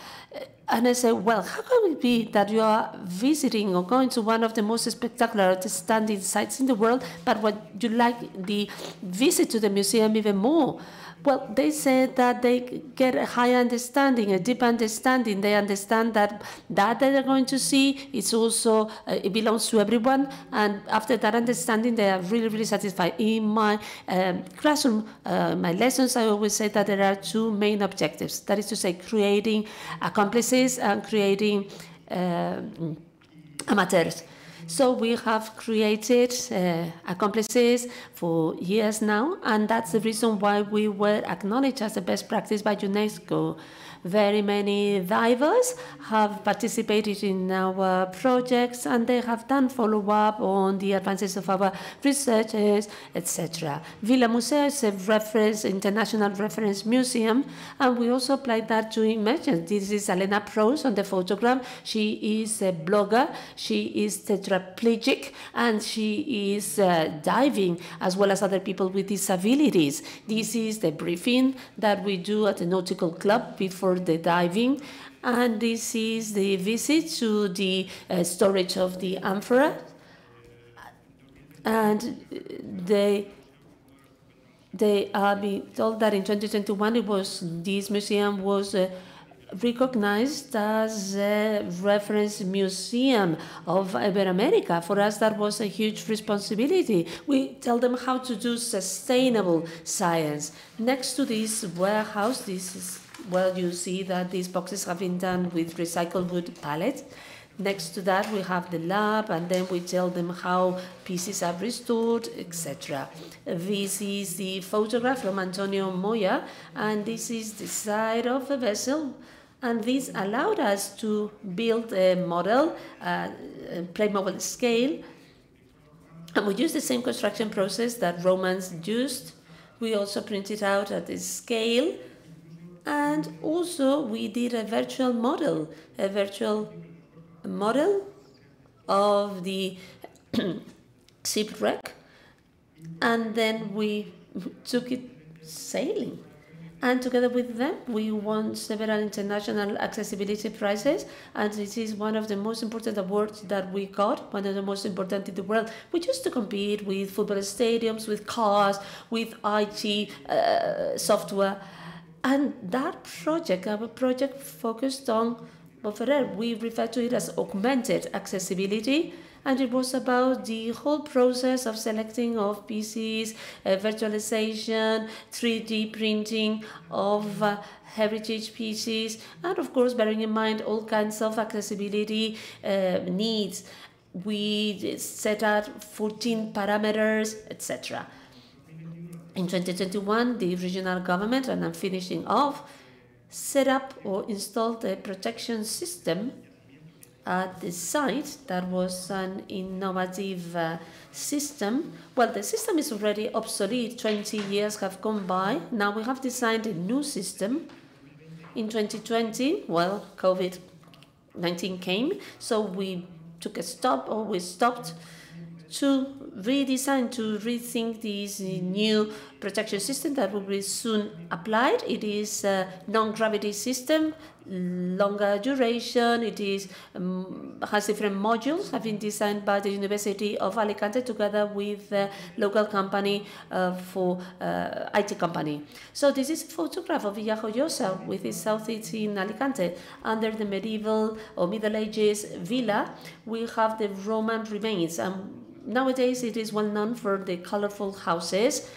And I said, well, how can it be that you are visiting or going to one of the most spectacular outstanding sites in the world, but what you like the visit to the museum even more? Well, they said that they get a high understanding, a deep understanding. They understand that that they're going to see is also uh, it belongs to everyone, and after that understanding, they are really, really satisfied. In my um, classroom, uh, my lessons, I always say that there are two main objectives. That is to say, creating accomplices and creating um amateurs. So we have created uh, accomplices for years now, and that's the reason why we were acknowledged as a best practice by UNESCO. Very many divers have participated in our projects and they have done follow-up on the advances of our researchers, etc. Villa Museo is a reference, international reference museum, and we also applied that to immersion. This is Elena Prose on the photograph. She is a blogger, she is tetraplegic, and she is uh, diving as well as other people with disabilities. This is the briefing that we do at the Nautical Club before the diving. And this is the visit to the uh, storage of the amphora. And they they are being told that in 2021 it was this museum was uh, recognized as a reference museum of Iberoamerica. For us, that was a huge responsibility. We tell them how to do sustainable science. Next to this warehouse, this is well, you see that these boxes have been done with recycled wood pallets. Next to that, we have the lab, and then we tell them how pieces are restored, etc. This is the photograph from Antonio Moya, and this is the side of a vessel. And this allowed us to build a model, uh, Playmobil scale, and we used the same construction process that Romans used. We also printed out at the scale, and also we did a virtual model, a virtual model of the shipwreck, and then we took it sailing. And together with them, we won several international accessibility prizes. And this is one of the most important awards that we got, one of the most important in the world. We used to compete with football stadiums, with cars, with IT uh, software. And that project, our project focused on, well, Ferrer, we refer to it as augmented accessibility and it was about the whole process of selecting of pieces, uh, virtualization, 3D printing of uh, heritage pieces, and of course bearing in mind all kinds of accessibility uh, needs. We set out 14 parameters, etc. In 2021, the regional government, and I'm finishing off, set up or installed a protection system at the site that was an innovative uh, system. Well, the system is already obsolete, 20 years have gone by. Now we have designed a new system. In 2020, well, COVID 19 came, so we took a stop or we stopped to redesign, to rethink this new protection system that will be soon applied. It is a non-gravity system, longer duration. It is um, has different modules. Have been designed by the University of Alicante together with the local company uh, for uh, IT company. So this is a photograph of Villajoyosa with its southeast in Alicante. Under the medieval or Middle Ages villa, we have the Roman remains and nowadays it is well known for the colorful houses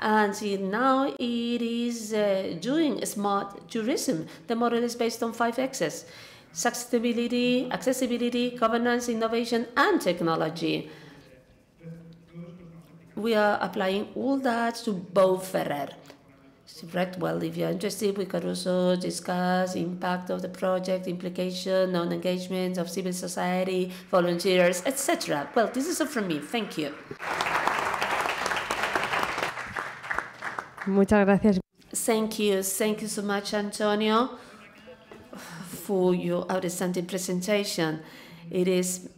and now it is uh, doing smart tourism. The model is based on five X's sustainability, accessibility, governance, innovation, and technology. We are applying all that to Bou Ferrer. Right, well, if you're interested, we could also discuss impact of the project, implication on engagement of civil society, volunteers, etc. Well, this is all from me. Thank you. Muchas gracias. Thank you. Thank you so much, Antonio, for your outstanding presentation. It is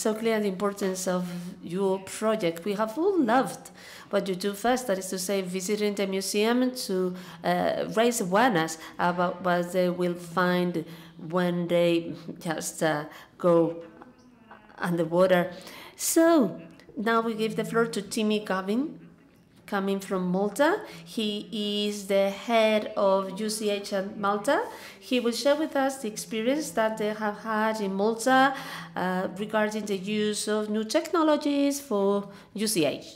so clear the importance of your project. We have all loved what you do first, that is to say, visiting the museum to uh, raise awareness about what they will find when they just uh, go underwater. So now we give the floor to Timmy Gavin, coming from Malta. He is the head of UCH at Malta. He will share with us the experience that they have had in Malta uh, regarding the use of new technologies for UCH.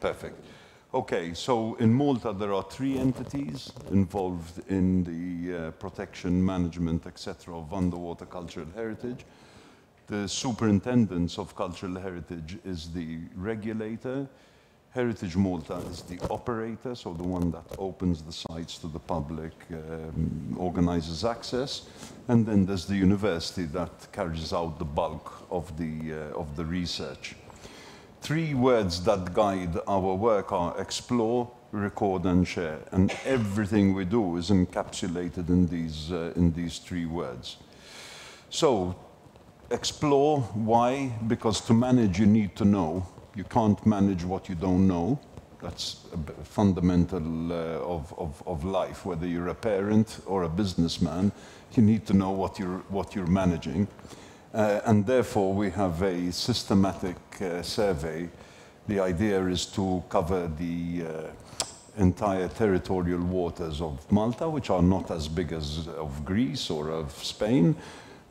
Perfect. Okay, so in Malta there are three entities involved in the uh, protection, management, etc. of underwater cultural heritage. The superintendence of cultural heritage is the regulator. Heritage Malta is the operator, so the one that opens the sites to the public, um, organizes access. And then there's the university that carries out the bulk of the, uh, of the research. Three words that guide our work are explore, record, and share. And everything we do is encapsulated in these, uh, in these three words. So, explore, why? Because to manage, you need to know. You can't manage what you don't know. That's fundamental uh, of, of, of life. Whether you're a parent or a businessman, you need to know what you're, what you're managing. Uh, and therefore, we have a systematic uh, survey. The idea is to cover the uh, entire territorial waters of Malta, which are not as big as of Greece or of Spain.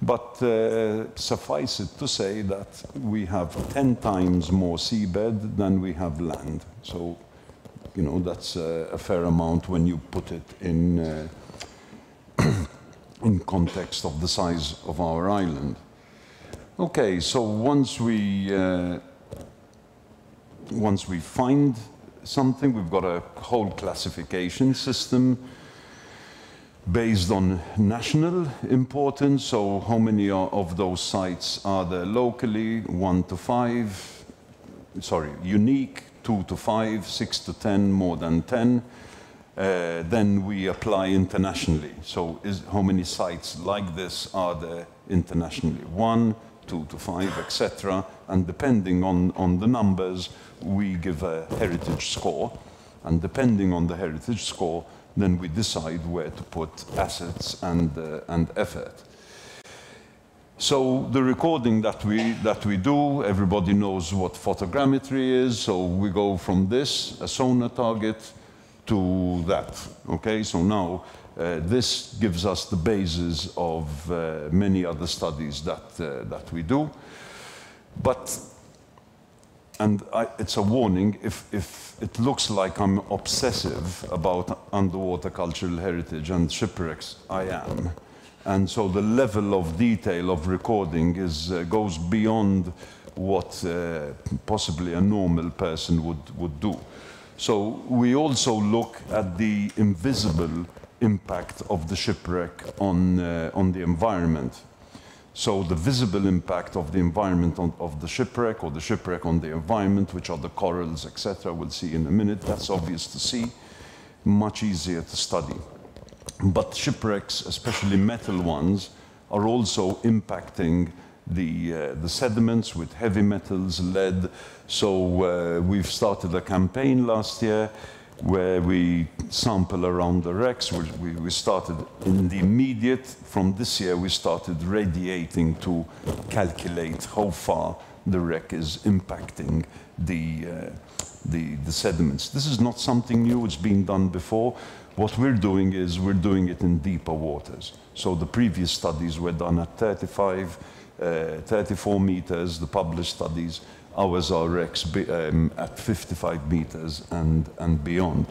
But uh, suffice it to say that we have 10 times more seabed than we have land. So, you know, that's uh, a fair amount when you put it in, uh, in context of the size of our island. Okay, so once we uh, once we find something, we've got a whole classification system based on national importance. So how many of those sites are there locally? One to five, sorry, unique, two to five, six to ten, more than ten. Uh, then we apply internationally. So is, how many sites like this are there internationally? One, two to five, etc. And depending on, on the numbers, we give a heritage score. And depending on the heritage score, then we decide where to put assets and, uh, and effort. So the recording that we, that we do, everybody knows what photogrammetry is, so we go from this, a sonar target, to that. Okay, so now uh, this gives us the basis of uh, many other studies that, uh, that we do. But, and I, it's a warning, if, if it looks like I'm obsessive about underwater cultural heritage and shipwrecks, I am. And so the level of detail of recording is, uh, goes beyond what uh, possibly a normal person would, would do. So we also look at the invisible impact of the shipwreck on, uh, on the environment. So the visible impact of the environment on, of the shipwreck or the shipwreck on the environment, which are the corals, etc., we'll see in a minute. That's obvious to see, much easier to study. But shipwrecks, especially metal ones, are also impacting the, uh, the sediments with heavy metals, lead. So uh, we've started a campaign last year where we sample around the wrecks. We, we, started in the immediate, from this year, we started radiating to calculate how far the wreck is impacting the, uh, the, the sediments. This is not something new, it's been done before. What we're doing is we're doing it in deeper waters. So the previous studies were done at 35, uh, 34 meters, the published studies. Ours are wrecks be- um, at 55 meters and, and beyond.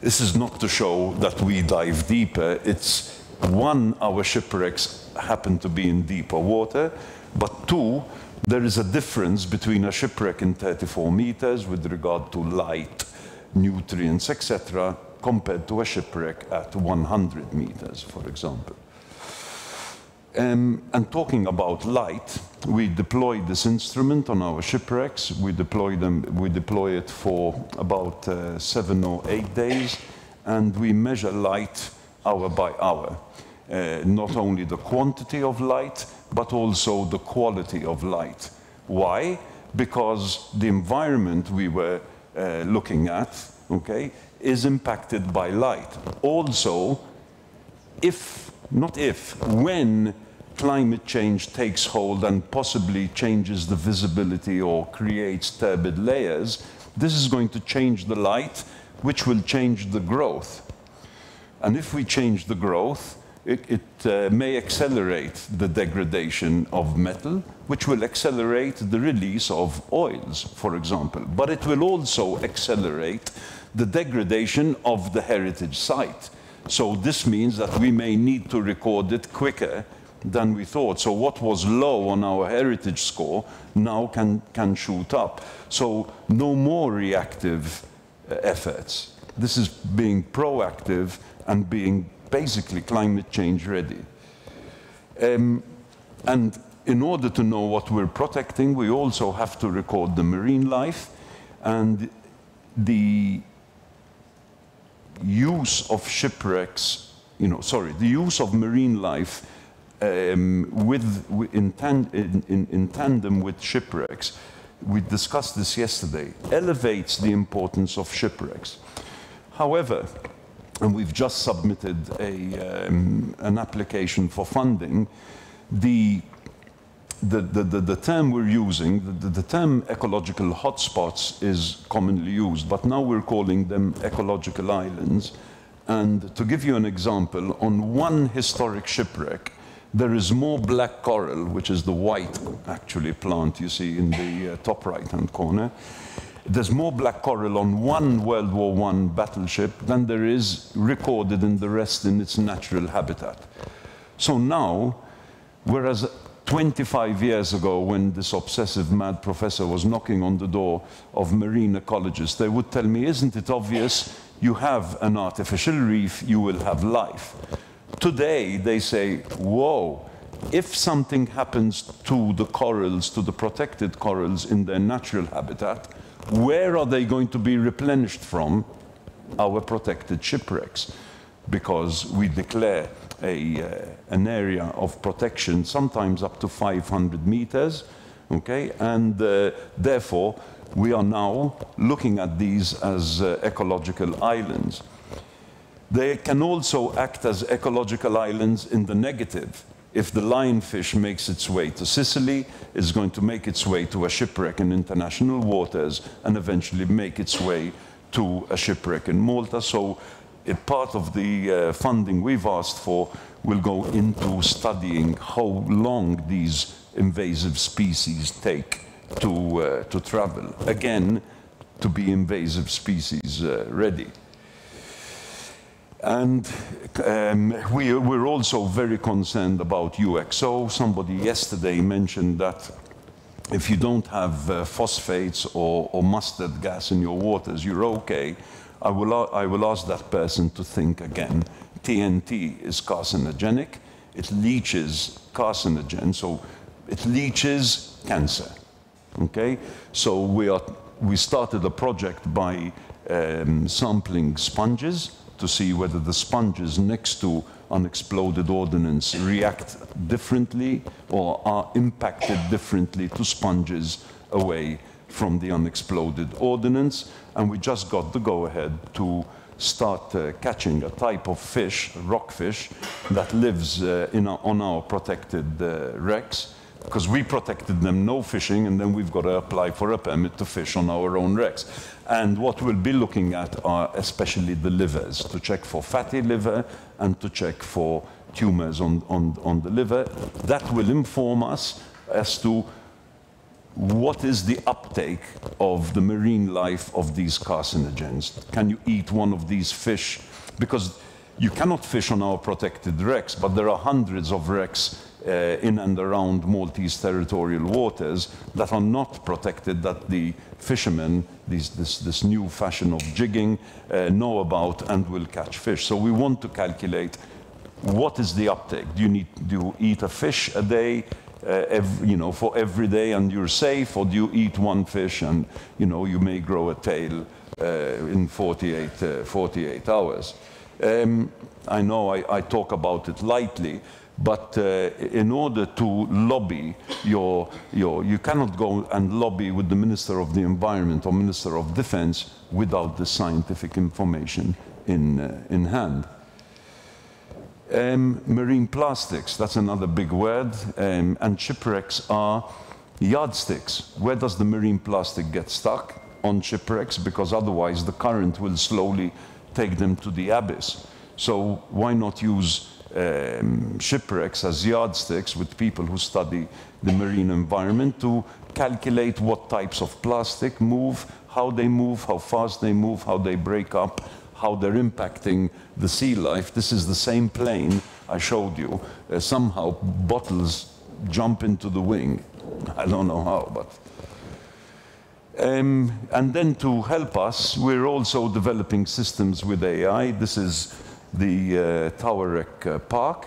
This is not to show that we dive deeper. It's one, our shipwrecks happen to be in deeper water, but two, there is a difference between a shipwreck in 34 meters with regard to light, nutrients, etc., compared to a shipwreck at 100 meters, for example. Um, and talking about light, we deploy this instrument on our shipwrecks. We deploy them. We deploy it for about uh, seven or eight days, and we measure light hour by hour. Uh, not only the quantity of light, but also the quality of light. Why? Because the environment we were uh, looking at, okay, is impacted by light. Also, if, not if, when climate change takes hold and possibly changes the visibility or creates turbid layers, this is going to change the light, which will change the growth. And if we change the growth, it, it uh, may accelerate the degradation of metal, which will accelerate the release of oils, for example. But it will also accelerate the degradation of the heritage site. So this means that we may need to record it quicker than we thought. So what was low on our heritage score now can, can shoot up. So no more reactive uh, efforts. This is being proactive and being basically climate change ready. Um, and in order to know what we're protecting, we also have to record the marine life and the use of shipwrecks, you know, sorry, the use of marine life um, with, in, tan in, in, in tandem with shipwrecks, we discussed this yesterday, elevates the importance of shipwrecks. However, and we've just submitted a, um, an application for funding, the, the, the, the, the term we're using, the, the term ecological hotspots is commonly used, but now we're calling them ecological islands. And to give you an example, on one historic shipwreck, there is more black coral, which is the white, actually, plant you see in the uh, top right-hand corner. There's more black coral on one World War I battleship than there is recorded in the rest in its natural habitat. So now, whereas 25 years ago, when this obsessive mad professor was knocking on the door of marine ecologists, they would tell me, isn't it obvious you have an artificial reef, you will have life. Today, they say, whoa, if something happens to the corals, to the protected corals in their natural habitat, where are they going to be replenished from? Our protected shipwrecks. Because we declare a, uh, an area of protection, sometimes up to 500 meters, okay? And uh, therefore, we are now looking at these as uh, ecological islands. They can also act as ecological islands in the negative. If the lionfish makes its way to Sicily, it's going to make its way to a shipwreck in international waters and eventually make its way to a shipwreck in Malta. So a part of the uh, funding we've asked for will go into studying how long these invasive species take to, uh, to travel. Again, to be invasive species uh, ready. And um, we, we're also very concerned about UXO. Somebody yesterday mentioned that if you don't have uh, phosphates or, or, mustard gas in your waters, you're okay. I will, I will ask that person to think again. TNT is carcinogenic. It leaches carcinogen, so it leaches cancer. Okay? So we, are, we started a project by um, sampling sponges to see whether the sponges next to unexploded ordnance react differently or are impacted differently to sponges away from the unexploded ordnance. And we just got the go-ahead to start uh, catching a type of fish, rockfish, that lives uh, our, on our protected uh, wrecks because we protected them no fishing and then we've got to apply for a permit to fish on our own wrecks. And what we'll be looking at are especially the livers, to check for fatty liver and to check for tumors on, on, on the liver. That will inform us as to what is the uptake of the marine life of these carcinogens. Can you eat one of these fish? Because you cannot fish on our protected wrecks, but there are hundreds of wrecks uh, in and around Maltese territorial waters that are not protected, that the fishermen, these, this, this new fashion of jigging, uh, know about and will catch fish. So we want to calculate what is the uptake? Do you need do you eat a fish a day, every, you know, for every day and you're safe, or do you eat one fish and you know you may grow a tail uh, in 48, uh, 48 hours? Um, I know I, I talk about it lightly, but uh, in order to lobby your, your, you cannot go and lobby with the Minister of the Environment or Minister of Defense without the scientific information in, uh, in hand. Um, marine plastics, that's another big word, um, and shipwrecks are yardsticks. Where does the marine plastic get stuck? On shipwrecks, because otherwise the current will slowly take them to the abyss. So why not use um, shipwrecks as yardsticks with people who study the marine environment to calculate what types of plastic move, how they move, how fast they move, how they break up, how they're impacting the sea life. This is the same plane I showed you. Uh, somehow bottles jump into the wing. I don't know how, but. Um, and then to help us, we're also developing systems with AI. This is the uh, Tawarek uh, Park.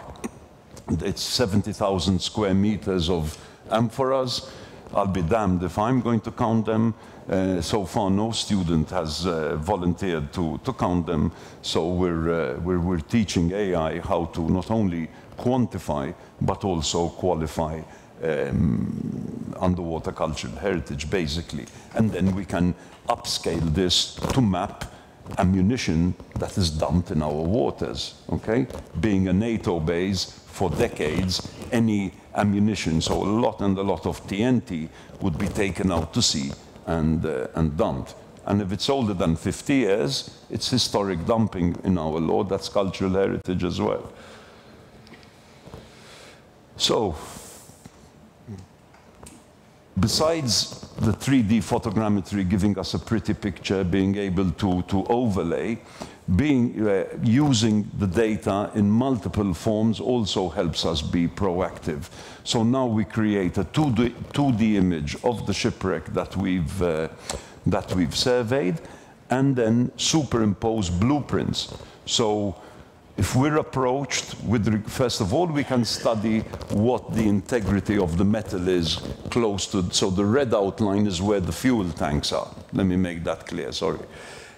It's 70,000 square meters of amphoras. I'll be damned if I'm going to count them. Uh, so far, no student has uh, volunteered to, to count them. So we're, uh, we're, we're teaching AI how to not only quantify, but also qualify um, underwater cultural heritage, basically. And then we can upscale this to map ammunition that is dumped in our waters, okay? Being a NATO base for decades, any ammunition, so a lot and a lot of TNT would be taken out to sea and, uh, and dumped. And if it's older than 50 years, it's historic dumping in our law. That's cultural heritage as well. So, besides the 3D photogrammetry giving us a pretty picture, being able to, to overlay, being, uh, using the data in multiple forms also helps us be proactive. So now we create a 2D, 2D image of the shipwreck that we've, uh, that we've surveyed and then superimpose blueprints. So if we're approached with, first of all, we can study what the integrity of the metal is close to, so the red outline is where the fuel tanks are. Let me make that clear, sorry.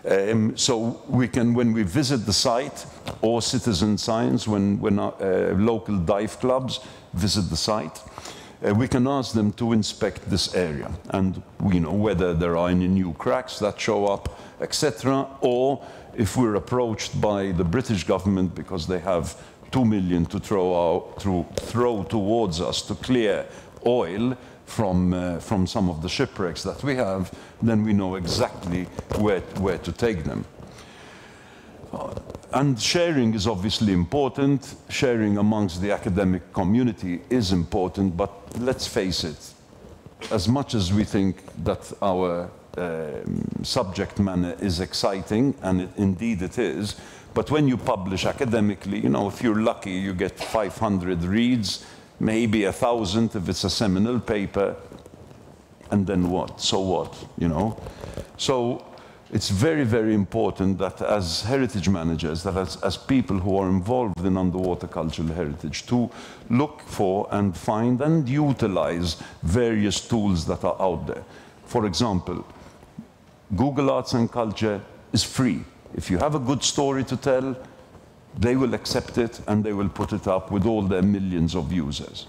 Um, so we can, when we visit the site, or citizen science, when, when our, uh, local dive clubs visit the site, uh, we can ask them to inspect this area and you know whether there are any new cracks that show up, etc. Or if we're approached by the British government because they have two million to throw, out, to throw towards us to clear oil from, uh, from some of the shipwrecks that we have, then we know exactly where, where to take them. Uh, and sharing is obviously important. Sharing amongst the academic community is important, but let's face it, as much as we think that our um, subject matter is exciting, and it, indeed it is. But when you publish academically, you know, if you're lucky, you get 500 reads, maybe a thousand if it's a seminal paper, and then what? So what? You know. So it's very, very important that as heritage managers, that as, as people who are involved in underwater cultural heritage, to look for and find and utilize various tools that are out there. For example, Google Arts and Culture is free. If you have a good story to tell, they will accept it and they will put it up with all their millions of users.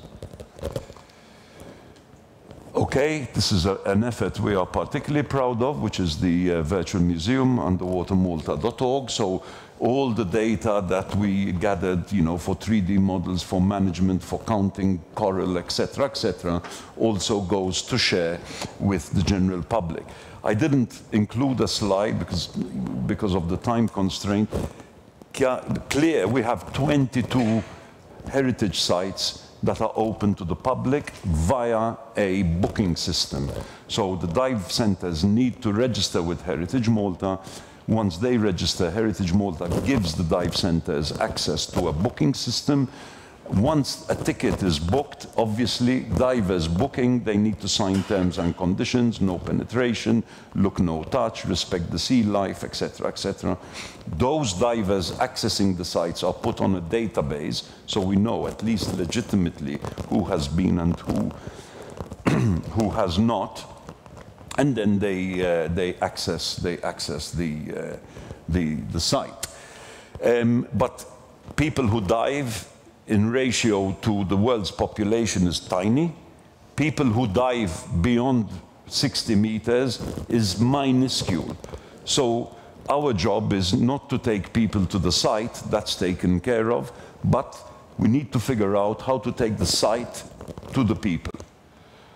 Okay, this is a, an effort we are particularly proud of, which is the uh, virtual museum, underwatermalta.org. So all the data that we gathered, you know, for 3D models, for management, for counting coral, etc., etc., also goes to share with the general public. I didn't include a slide because, because of the time constraint. Clear, we have 22 heritage sites that are open to the public via a booking system. So the dive centers need to register with Heritage Malta. Once they register, Heritage Malta gives the dive centers access to a booking system Once a ticket is booked, obviously, divers booking, they need to sign terms and conditions, no penetration, look no touch, respect the sea life, etc., etc. Those divers accessing the sites are put on a database, so we know at least legitimately who has been and who, who has not. And then they, uh, they access, they access the, uh, the, the site. Um, but people who dive in ratio to the world's population is tiny. People who dive beyond 60 meters is minuscule. So our job is not to take people to the site, that's taken care of, but we need to figure out how to take the site to the people.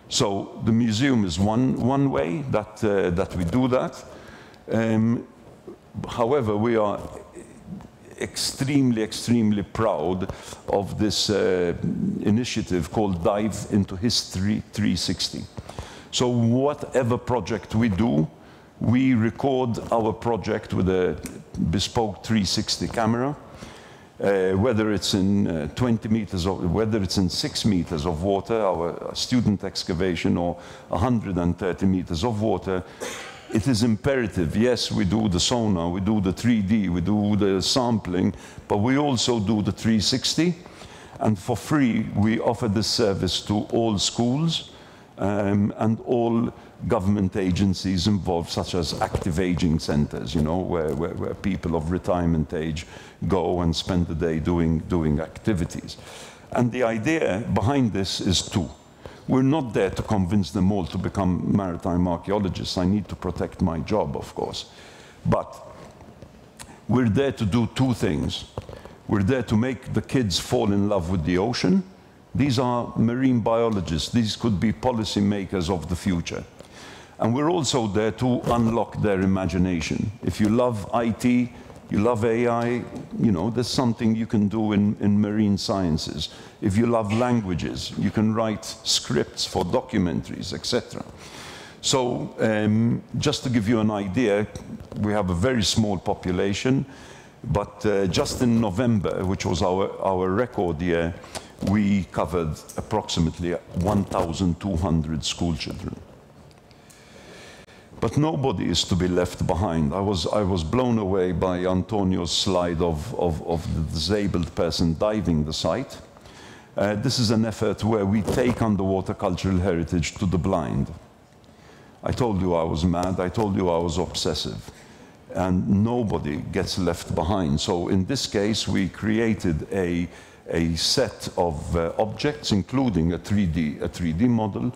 So the museum is one, one way that, uh, that we do that. Um, however, we are extremely, extremely proud of this uh, initiative called Dive into History 360. So whatever project we do, we record our project with a bespoke 360 camera. Uh, whether it's in uh, 20 meters of, whether it's in six meters of water, our student excavation, or 130 meters of water, it is imperative. Yes, we do the sonar, we do the 3D, we do the sampling, but we also do the 360. And for free, we offer this service to all schools um, and all government agencies involved, such as active aging centers, you know, where, where, where, people of retirement age go and spend the day doing, doing activities. And the idea behind this is two. We're not there to convince them all to become maritime archaeologists. I need to protect my job, of course. But we're there to do two things. We're there to make the kids fall in love with the ocean. These are marine biologists. These could be policy makers of the future. And we're also there to unlock their imagination. If you love IT, you love AI, you know, there's something you can do in, in marine sciences. If you love languages, you can write scripts for documentaries, etc. So um, just to give you an idea, we have a very small population, but uh, just in November, which was our, our record year, we covered approximately 1,200 school children. But nobody is to be left behind. I was, I was blown away by Antonio's slide of, of, of the disabled person diving the site. Uh, this is an effort where we take underwater cultural heritage to the blind. I told you I was mad, I told you I was obsessive, and nobody gets left behind. So in this case, we created a, a set of uh, objects, including a 3D, a 3D model.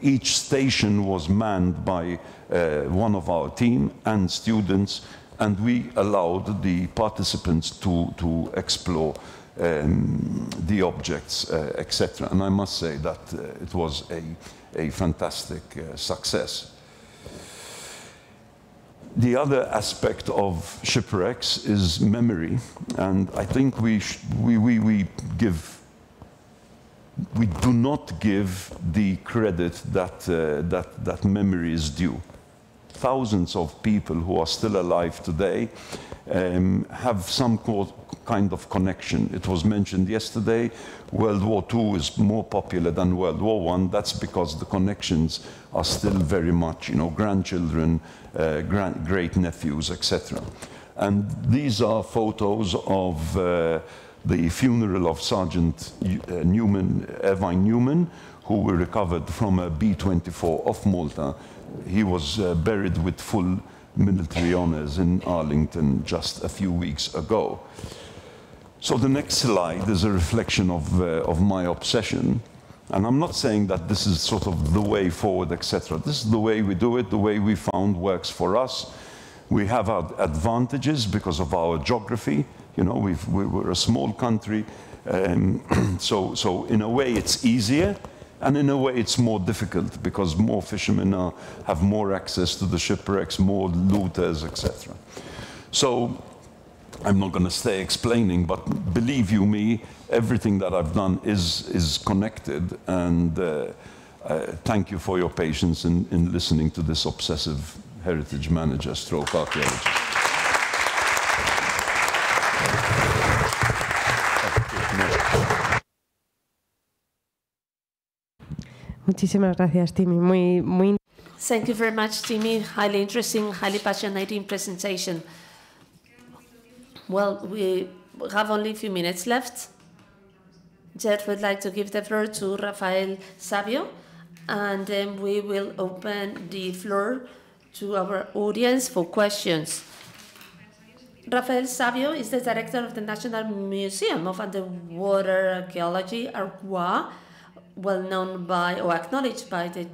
Each station was manned by uh, one of our team and students, and we allowed the participants to, to explore um, the objects, uh, etc. And I must say that uh, it was a, a fantastic uh, success. The other aspect of shipwrecks is memory, and I think we, we, we, we give we do not give the credit that, uh, that, that memory is due. Thousands of people who are still alive today um, have some kind of connection. It was mentioned yesterday, World War II is more popular than World War I. That's because the connections are still very much, you know, grandchildren, uh, grand, great nephews, etc. And these are photos of uh, the funeral of Sergeant uh, Newman, Irvine Newman, who recovered from a B-24 off Malta. He was uh, buried with full military honors in Arlington just a few weeks ago. So the next slide is a reflection of, uh, of my obsession. And I'm not saying that this is sort of the way forward, etc. This is the way we do it, the way we found works for us. We have our advantages because of our geography. You know, we are a small country, um, so, so in a way it's easier, and in a way it's more difficult because more fishermen are, have more access to the shipwrecks, more looters, etc. So I'm not going to stay explaining, but believe you me, everything that I've done is, is connected, and uh, uh, thank you for your patience in, in listening to this obsessive heritage manager stroke archaeologist. Muchísimas gracias, Timmy. Muy, muy Thank you very much, Timmy. Highly interesting, highly passionate presentation. Well, we have only a few minutes left. Jet would like to give the floor to Rafael Sabio, and then we will open the floor to our audience for questions. Rafael Sabio is the director of the National Museum of Underwater Archaeology, ARQUA, well known by or acknowledged by the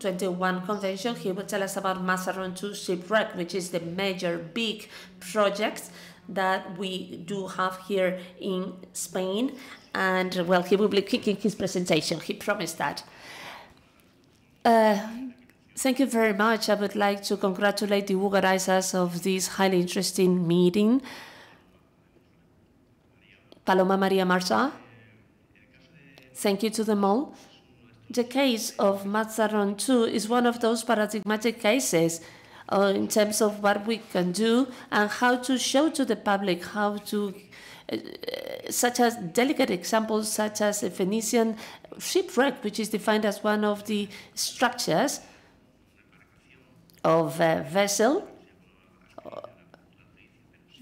21 Convention. He will tell us about Mazarrón 2 shipwreck, which is the major big project that we do have here in Spain. And well, he will be kicking his presentation. He promised that. Uh, Thank you very much. I would like to congratulate the organizers of this highly interesting meeting. Paloma Maria Marta. Thank you to them all. The case of Mazarrón 2 is one of those paradigmatic cases uh, in terms of what we can do and how to show to the public how to uh, such as delicate examples such as a Phoenician shipwreck, which is defined as one of the structures of a vessel.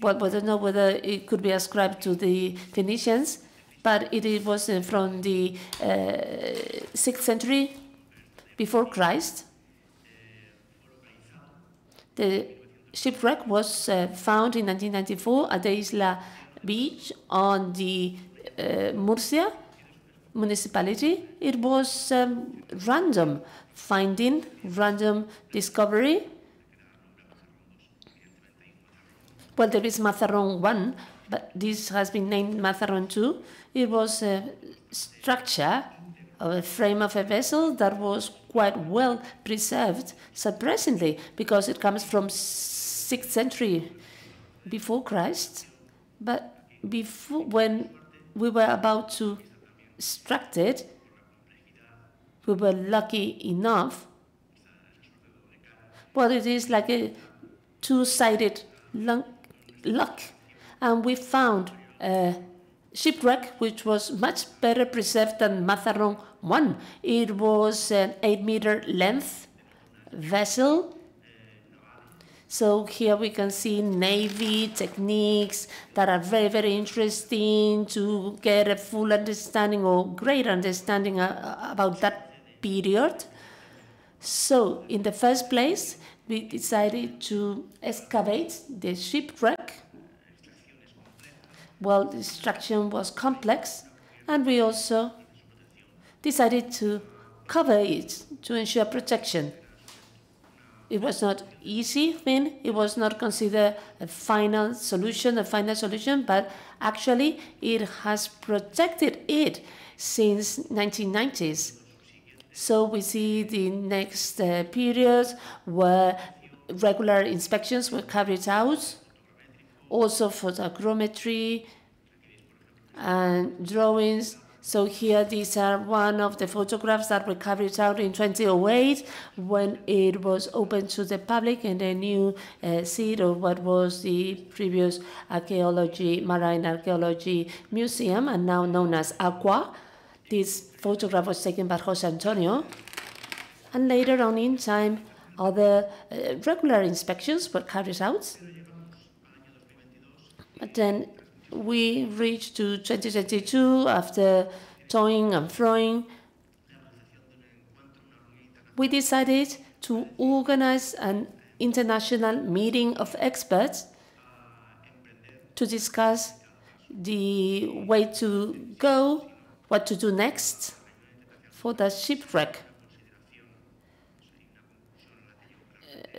Well, I don't know whether it could be ascribed to the Phoenicians, but it was uh, from the uh, 6th century before Christ. The shipwreck was uh, found in 1994 at the Isla Beach on the uh, Murcia municipality. It was um, random finding, random discovery. Well, there is Mazarrón 1, but this has been named Mazarrón 2. It was a structure of a frame of a vessel that was quite well preserved, surprisingly, because it comes from 6th century before Christ. But before, when we were about to extract it, we were lucky enough. Well, it is like a two-sided luck, and we found a shipwreck which was much better preserved than Mazarrón 1. It was an 8-meter length vessel. So here we can see Navy techniques that are very, very interesting to get a full understanding or great understanding about that period. So, in the first place, we decided to excavate the shipwreck. Well, the extraction was complex, and we also decided to cover it to ensure protection. It was not easy thing. It was not considered a final solution, a final solution, but actually it has protected it since 1990s. So we see the next uh, period where regular inspections were carried out, also photogrammetry and drawings. So here, these are one of the photographs that were carried out in 2008 when it was open to the public in the new uh, seat of what was the previous archaeology, marine archaeology museum and now known as ARQUA. This photograph was taken by Jose Antonio. And later on in time, other uh, regular inspections were carried out. But then we reached to 2022 after toying and throwing. We decided to organize an international meeting of experts to discuss the way to go what to do next for the shipwreck.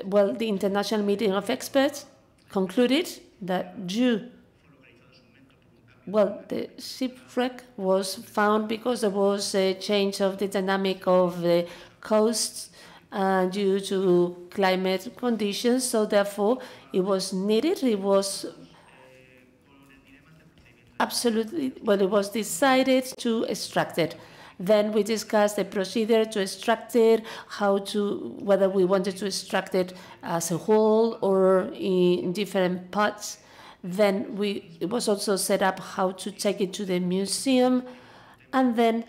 Well, the international meeting of experts concluded that due well, the shipwreck was found because there was a change of the dynamic of the coasts uh, due to climate conditions. So therefore, it was needed. It was absolutely, well, it was decided to extract it. Then we discussed the procedure to extract it, how to, whether we wanted to extract it as a whole or in different parts. Then we, it was also set up how to take it to the museum. And then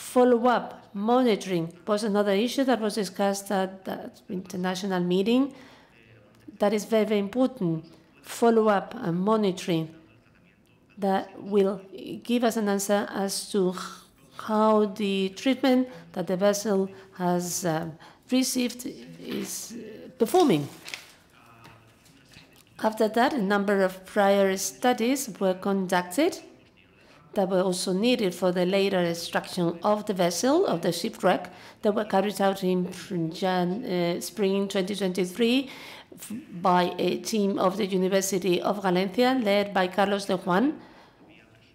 Follow-up, monitoring was another issue that was discussed at that international meeting. That is very, very important. Follow-up and monitoring that will give us an answer as to how the treatment that the vessel has um, received is uh, performing. After that, a number of prior studies were conducted that were also needed for the later extraction of the vessel, of the shipwreck, that were carried out in Jan, uh, spring 2023 by a team of the University of Valencia, led by Carlos de Juan.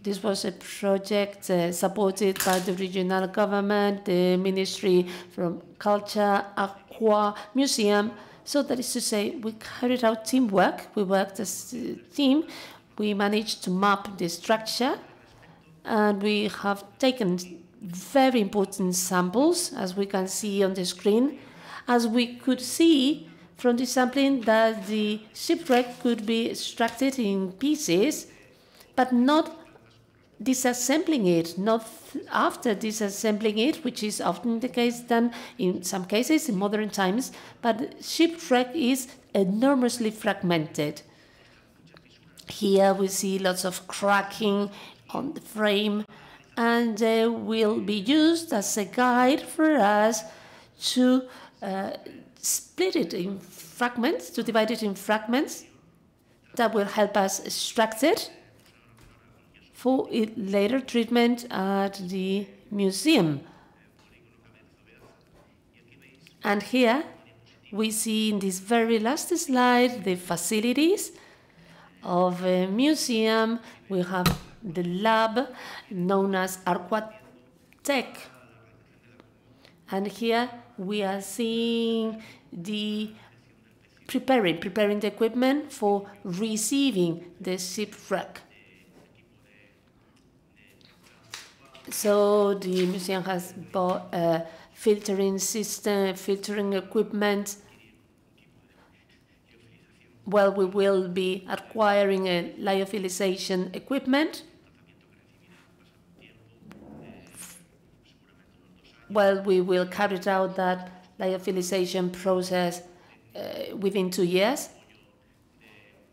This was a project uh, supported by the regional government, the Ministry from Culture, ARQUA, Museum. So that is to say, we carried out teamwork. We worked as a team. We managed to map the structure and we have taken very important samples, as we can see on the screen, as we could see from the sampling that the shipwreck could be extracted in pieces, but not disassembling it, not after disassembling it, which is often the case done in some cases in modern times, but shipwreck is enormously fragmented. Here we see lots of cracking on the frame and they will be used as a guide for us to uh, split it in fragments, to divide it in fragments that will help us extract it for later treatment at the museum. And here we see in this very last slide the facilities of a museum. We have the lab known as Arquatec. And here we are seeing the preparing, preparing the equipment for receiving the shipwreck. So the museum has bought a filtering system, filtering equipment. Well, we will be acquiring a lyophilization equipment. Well, we will carry out that lyophilization process uh, within two years.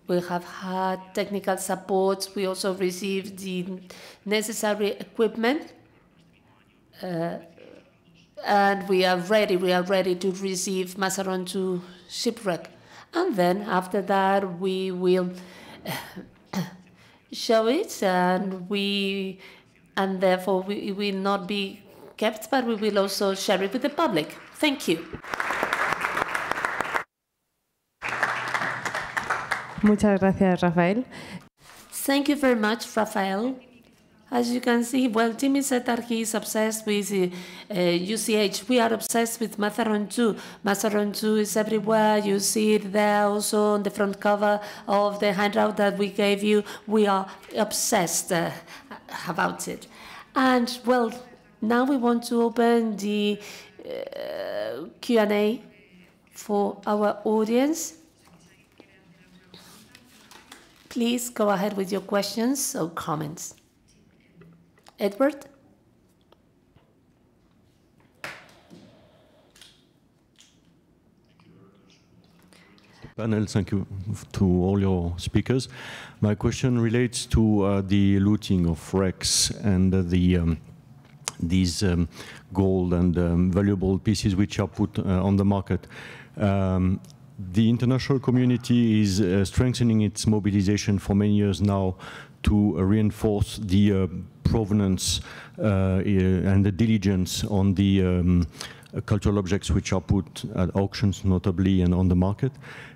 We have had technical support. We also received the necessary equipment. Uh, and we are ready, we are ready to receive Mazarrón to shipwreck. And then after that, we will show it and we, and therefore we will not be kept, but we will also share it with the public. Thank you. Muchas gracias, Rafael. Thank you very much, Rafael. As you can see, well, Timmy said that he is obsessed with uh, UCH. We are obsessed with Mazarrón 2. Mazarrón 2 is everywhere. You see it there also on the front cover of the handout that we gave you. We are obsessed uh, about it. And, well, now we want to open the uh, Q&A for our audience. Please go ahead with your questions or comments. Edward? panel. Thank you to all your speakers. My question relates to uh, the looting of wrecks and uh, the um, these um, gold and um, valuable pieces which are put uh, on the market. The international community is uh, strengthening its mobilization for many years now to uh, reinforce the uh, provenance and the diligence on the um, cultural objects which are put at auctions notably and on the market.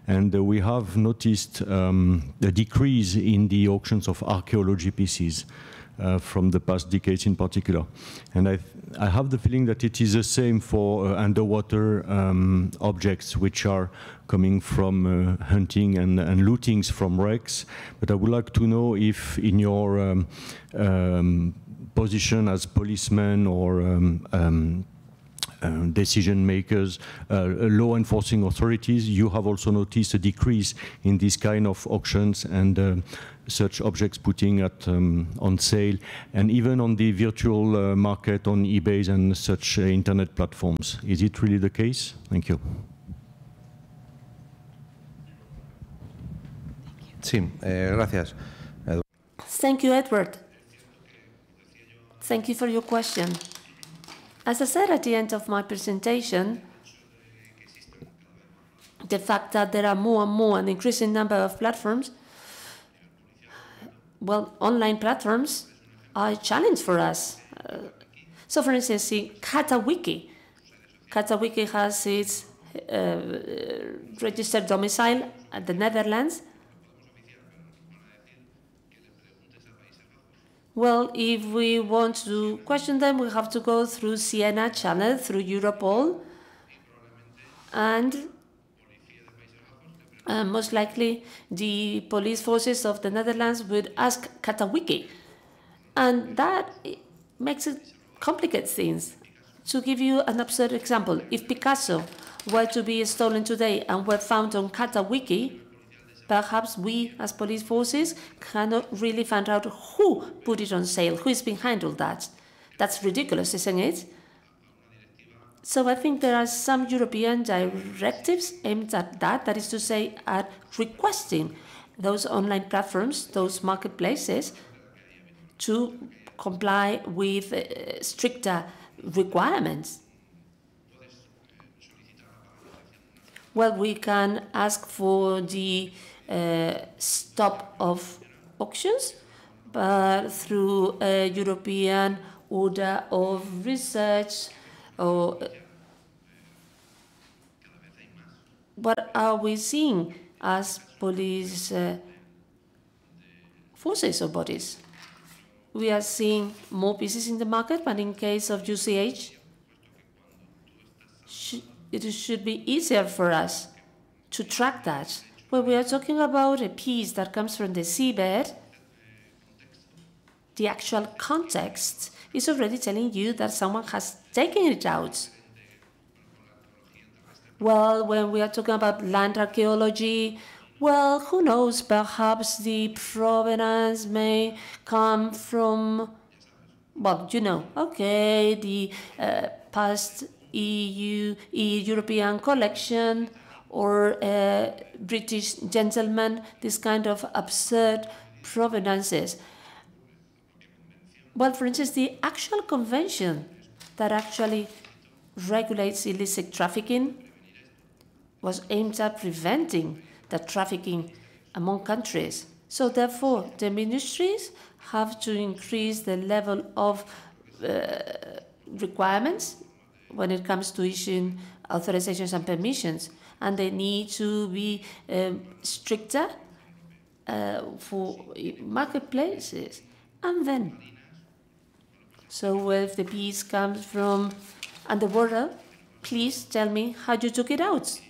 And uh, we have noticed um, a decrease in the auctions of archaeology pieces uh, from the past decades in particular. And I, I, have the feeling that it is the same for uh, underwater um, objects which are coming from uh, hunting and, and lootings from wrecks. But I would like to know if in your um, um position as policeman or um, um, um, decision makers, uh, law enforcing authorities, you have also noticed a decrease in this kind of auctions and uh, such objects putting at um, on sale, and even on the virtual uh, market on eBay and such uh, internet platforms. Is it really the case? Thank you. Sí, eh, gracias. Thank you, Edward. Thank you for your question. As I said at the end of my presentation, the fact that there are more and more an increasing number of platforms, well, online platforms are a challenge for us. Uh, so, for instance, in Catawiki, Catawiki has its uh, registered domicile at the Netherlands, Well, if we want to question them, we have to go through Siena channel, through Europol, and uh, most likely the police forces of the Netherlands would ask Catawiki. And that makes it complicate things. To give you an absurd example, if Picasso were to be stolen today and were found on Catawiki, perhaps we as police forces cannot really find out who put it on sale, who is behind all that. That's ridiculous, isn't it? So I think there are some European directives aimed at that, that is to say, at requesting those online platforms, those marketplaces, to comply with uh, stricter requirements. Well, we can ask for the stop of auctions, but through a European order of research or what are we seeing as police uh, forces or bodies? We are seeing more pieces in the market, but in case of UCH, it should be easier for us to track that. When we are talking about a piece that comes from the seabed, the actual context is already telling you that someone has taken it out. Well, when we are talking about land archaeology, well, who knows, perhaps the provenance may come from, well, you know, okay, the uh, past EU, EU European collection, or a British gentleman, this kind of absurd provenances. Well, for instance, the actual convention that actually regulates illicit trafficking was aimed at preventing the trafficking among countries. So therefore, the ministries have to increase the level of uh, requirements when it comes to issuing authorizations and permissions and they need to be um, stricter uh, for marketplaces. And then, so if the piece comes from underwater, please tell me how you took it out.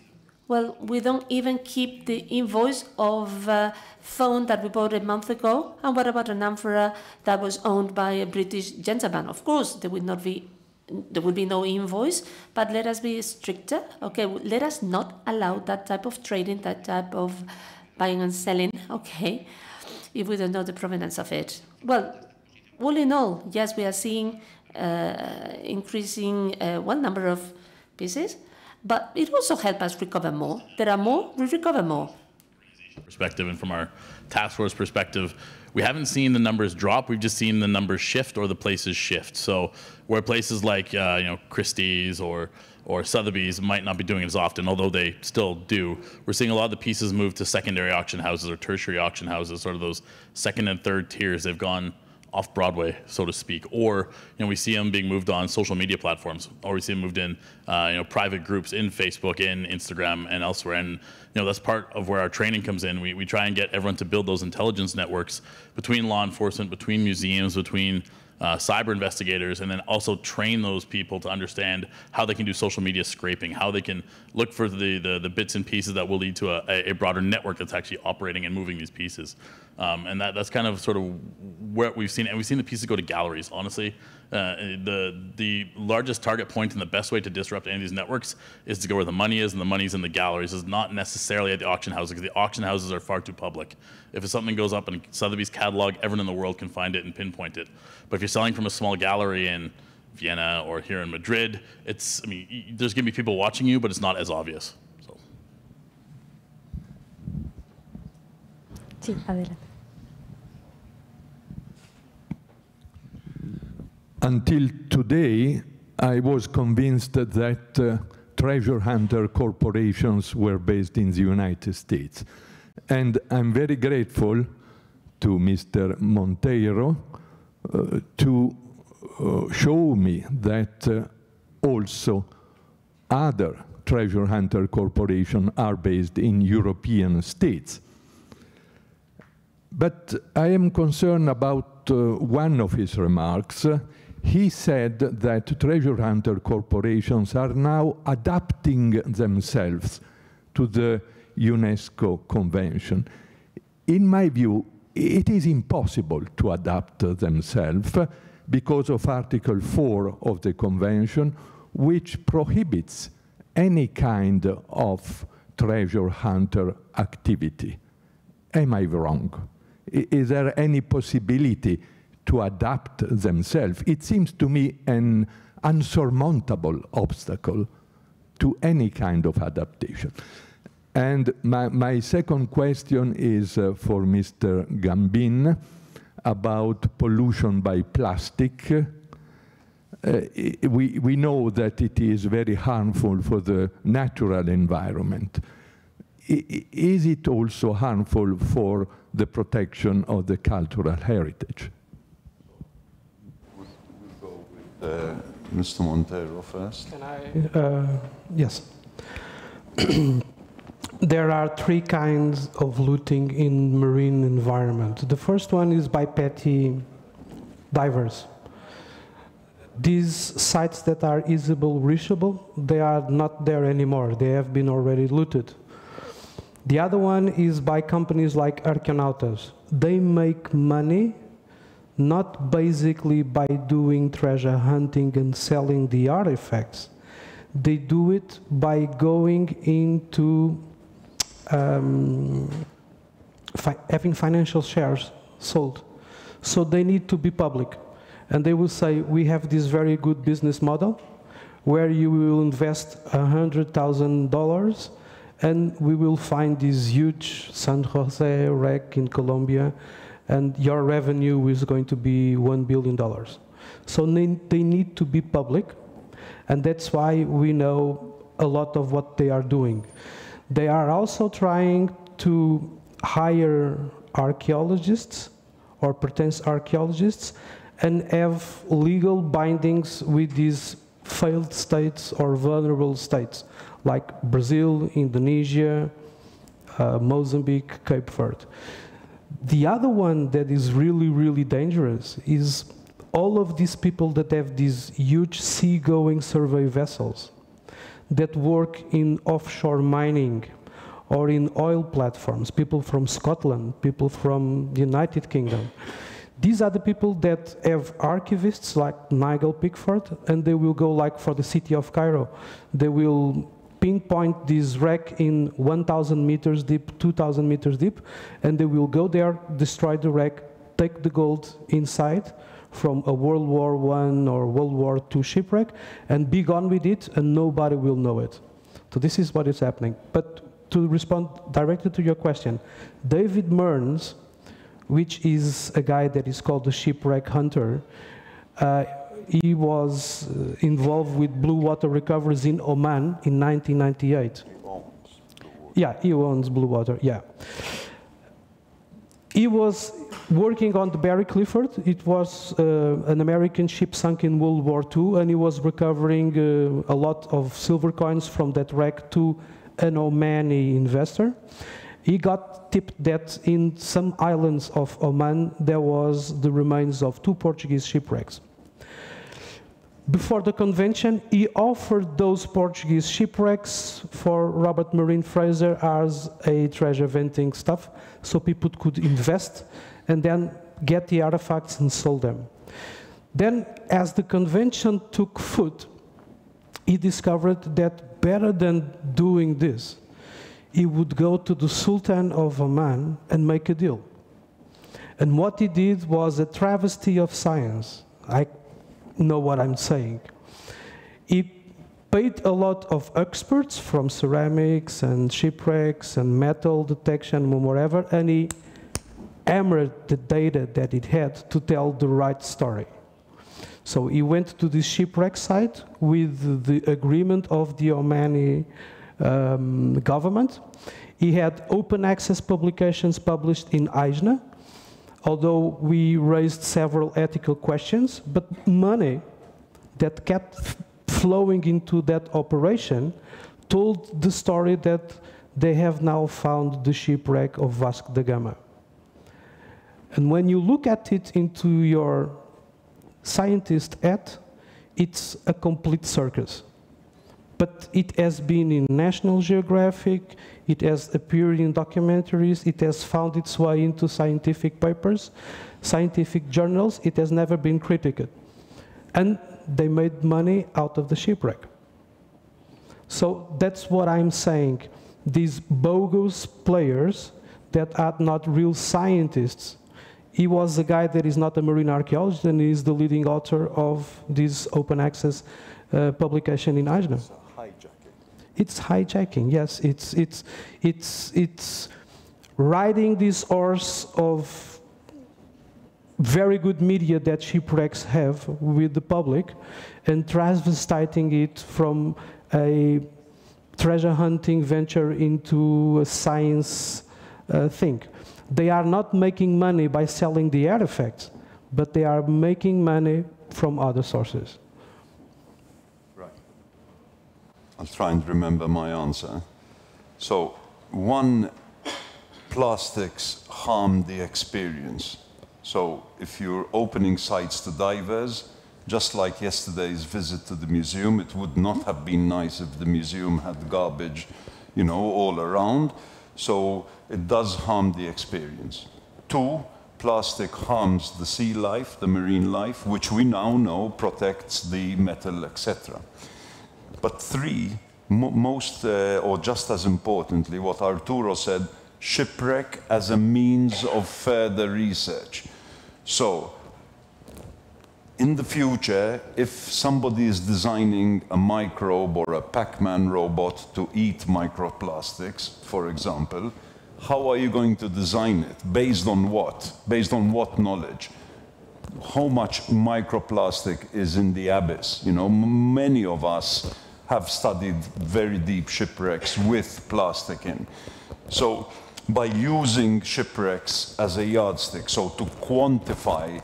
Well, we don't even keep the invoice of a phone that we bought a month ago. And what about an amphora that was owned by a British gentleman? Of course, there would not be there will be no invoice, but let us be stricter. Okay, let us not allow that type of trading, that type of buying and selling. Okay, if we don't know the provenance of it. Well, all in all, yes, we are seeing uh, increasing uh, one number of pieces, but it also helps us recover more. There are more, we recover more. Perspective and from our task force perspective, we haven't seen the numbers drop. We've just seen the numbers shift or the places shift. So where places like uh, you know Christie's or or Sotheby's might not be doing it as often, although they still do. We're seeing a lot of the pieces move to secondary auction houses or tertiary auction houses, sort of those second and third tiers. They've gone off Broadway, so to speak, or you know we see them being moved on social media platforms, or we see them moved in uh, you know private groups in Facebook, in Instagram, and elsewhere. And you know that's part of where our training comes in. We we try and get everyone to build those intelligence networks between law enforcement, between museums, between uh, cyber investigators, and then also train those people to understand how they can do social media scraping, how they can look for the, the, the bits and pieces that will lead to a, a broader network that's actually operating and moving these pieces. Um, and that, that's kind of sort of what we've seen. And we've seen the pieces go to galleries, honestly. Uh, the the largest target point and the best way to disrupt any of these networks is to go where the money is, and the money's in the galleries. Is not necessarily at the auction houses because the auction houses are far too public. If something goes up in Sotheby's catalog, everyone in the world can find it and pinpoint it. But if you're selling from a small gallery in Vienna or here in Madrid, it's I mean there's gonna be people watching you, but it's not as obvious. So. Sí, adelante. Until today, I was convinced that uh, treasure hunter corporations were based in the United States. And I'm very grateful to Mr. Monteiro uh, to uh, show me that uh, also other treasure hunter corporations are based in European states. But I am concerned about uh, one of his remarks. He said that treasure hunter corporations are now adapting themselves to the UNESCO Convention. In my view, it is impossible to adapt themselves because of Article 4 of the Convention, which prohibits any kind of treasure hunter activity. Am I wrong? Is there any possibility to adapt themselves? It seems to me an unsurmountable obstacle to any kind of adaptation. And my, my second question is uh, for Mr. Gambin about pollution by plastic. Uh, we, we know that it is very harmful for the natural environment. I, is it also harmful for the protection of the cultural heritage? Uh, Mr. Montero first. Can I? Uh, yes. there are three kinds of looting in marine environment. The first one is by petty divers. These sites that are easily reachable, they are not there anymore. They have been already looted. The other one is by companies like Arqueonautas. They make money not basically by doing treasure hunting and selling the artifacts. They do it by going into um, fi having financial shares sold. So they need to be public. And they will say, we have this very good business model where you will invest $100,000 and we will find this huge San Jose wreck in Colombia and your revenue is going to be $1 billion. So they, need to be public, and that's why we know a lot of what they are doing. They are also trying to hire archaeologists or pretend archaeologists and have legal bindings with these failed states or vulnerable states like Brazil, Indonesia, uh, Mozambique, Cape Verde. The other one that is really, really dangerous is all of these people that have these huge sea-going survey vessels that work in offshore mining or in oil platforms, people from Scotland, people from the United Kingdom. These are the people that have archivists like Nigel Pickford, and they will go like for the city of Cairo. They will pinpoint this wreck in 1,000 meters deep, 2,000 meters deep, and they will go there, destroy the wreck, take the gold inside from a World War I or World War II shipwreck, and be gone with it, and nobody will know it. So this is what is happening. But to respond directly to your question, David Mearns, which is a guy that is called the shipwreck hunter, uh, he was uh, involved with blue water recoveries in Oman in 1998. Yeah, he owns Blue Water, yeah. He was working on the Barry Clifford. It was uh, an American ship sunk in World War II, and he was recovering uh, a lot of silver coins from that wreck to an Omani investor. he got tipped that in some islands of Oman there was the remains of two Portuguese shipwrecks. Before the convention, he offered those Portuguese shipwrecks for Robert Marine Fraser as a treasure venting stuff, so people could invest and then get the artifacts and sell them. Then, as the convention took foot, he discovered that better than doing this, he would go to the Sultan of Oman and make a deal. And what he did was a travesty of science. I know what I'm saying. He paid a lot of experts from ceramics and shipwrecks and metal detection and whatever, and he hammered the data that it had to tell the right story. So he went to the shipwreck site with the agreement of the Omani um, government. He had open access publications published in AIJNA, although we raised several ethical questions, but money that kept flowing into that operation told the story that they have now found the shipwreck of Vasco da Gama. And when you look at it into your scientist hat, it's a complete circus. But it has been in National Geographic, it has appeared in documentaries, it has found its way into scientific papers, scientific journals, it has never been critiqued. And they made money out of the shipwreck. So that's what I'm saying. These bogus players that are not real scientists. He was a guy that is not a marine archaeologist and is the leading author of this open access uh, publication in AIJNA. It's hijacking, yes. It's, it's, it's, it's riding this horse of very good media that shipwrecks have with the public and transvestiting it from a treasure hunting venture into a science uh, thing. They are not making money by selling the artifacts, but they are making money from other sources. I'll try and remember my answer. So, one, plastics harm the experience. So, if you're opening sites to divers, just like yesterday's visit to the museum, it would not have been nice if the museum had garbage, you know, all around. So, it does harm the experience. Two, plastic harms the sea life, the marine life, which we now know protects the metal, etc. But three, mo most uh, or just as importantly, what Arturo said, shipwreck as a means of further research. So, in the future, if somebody is designing a microbe or a Pac-Man robot to eat microplastics, for example, how are you going to design it? Based on what? Based on what knowledge? How much microplastic is in the abyss? You know, many of us have studied very deep shipwrecks with plastic in. So by using shipwrecks as a yardstick, so to quantify,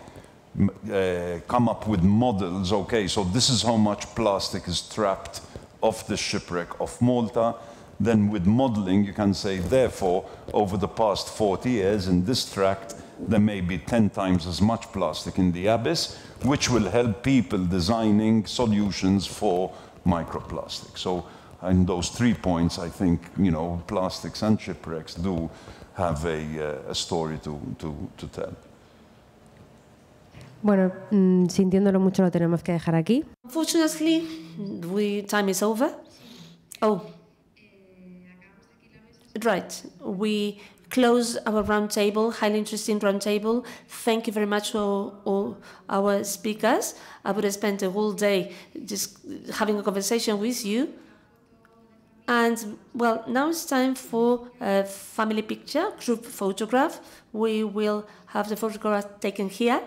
uh, come up with models, okay, so this is how much plastic is trapped off the shipwreck of Malta, then with modeling you can say, therefore, over the past 40 years in this tract, there may be 10 times as much plastic in the abyss, which will help people designing solutions for microplastic. So in those three points, I think, you know, plastics and shipwrecks do have a, uh, a story to, to, to tell. Bueno, mm, sintiéndolo mucho lo tenemos que dejar aquí. Unfortunately, we, time is over. Oh. Right. We close our roundtable, highly interesting roundtable. Thank you very much to all our speakers. I would have spent a whole day just having a conversation with you. And well, now it's time for a family picture, group photograph. We will have the photograph taken here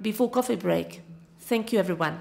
before coffee break. Thank you, everyone.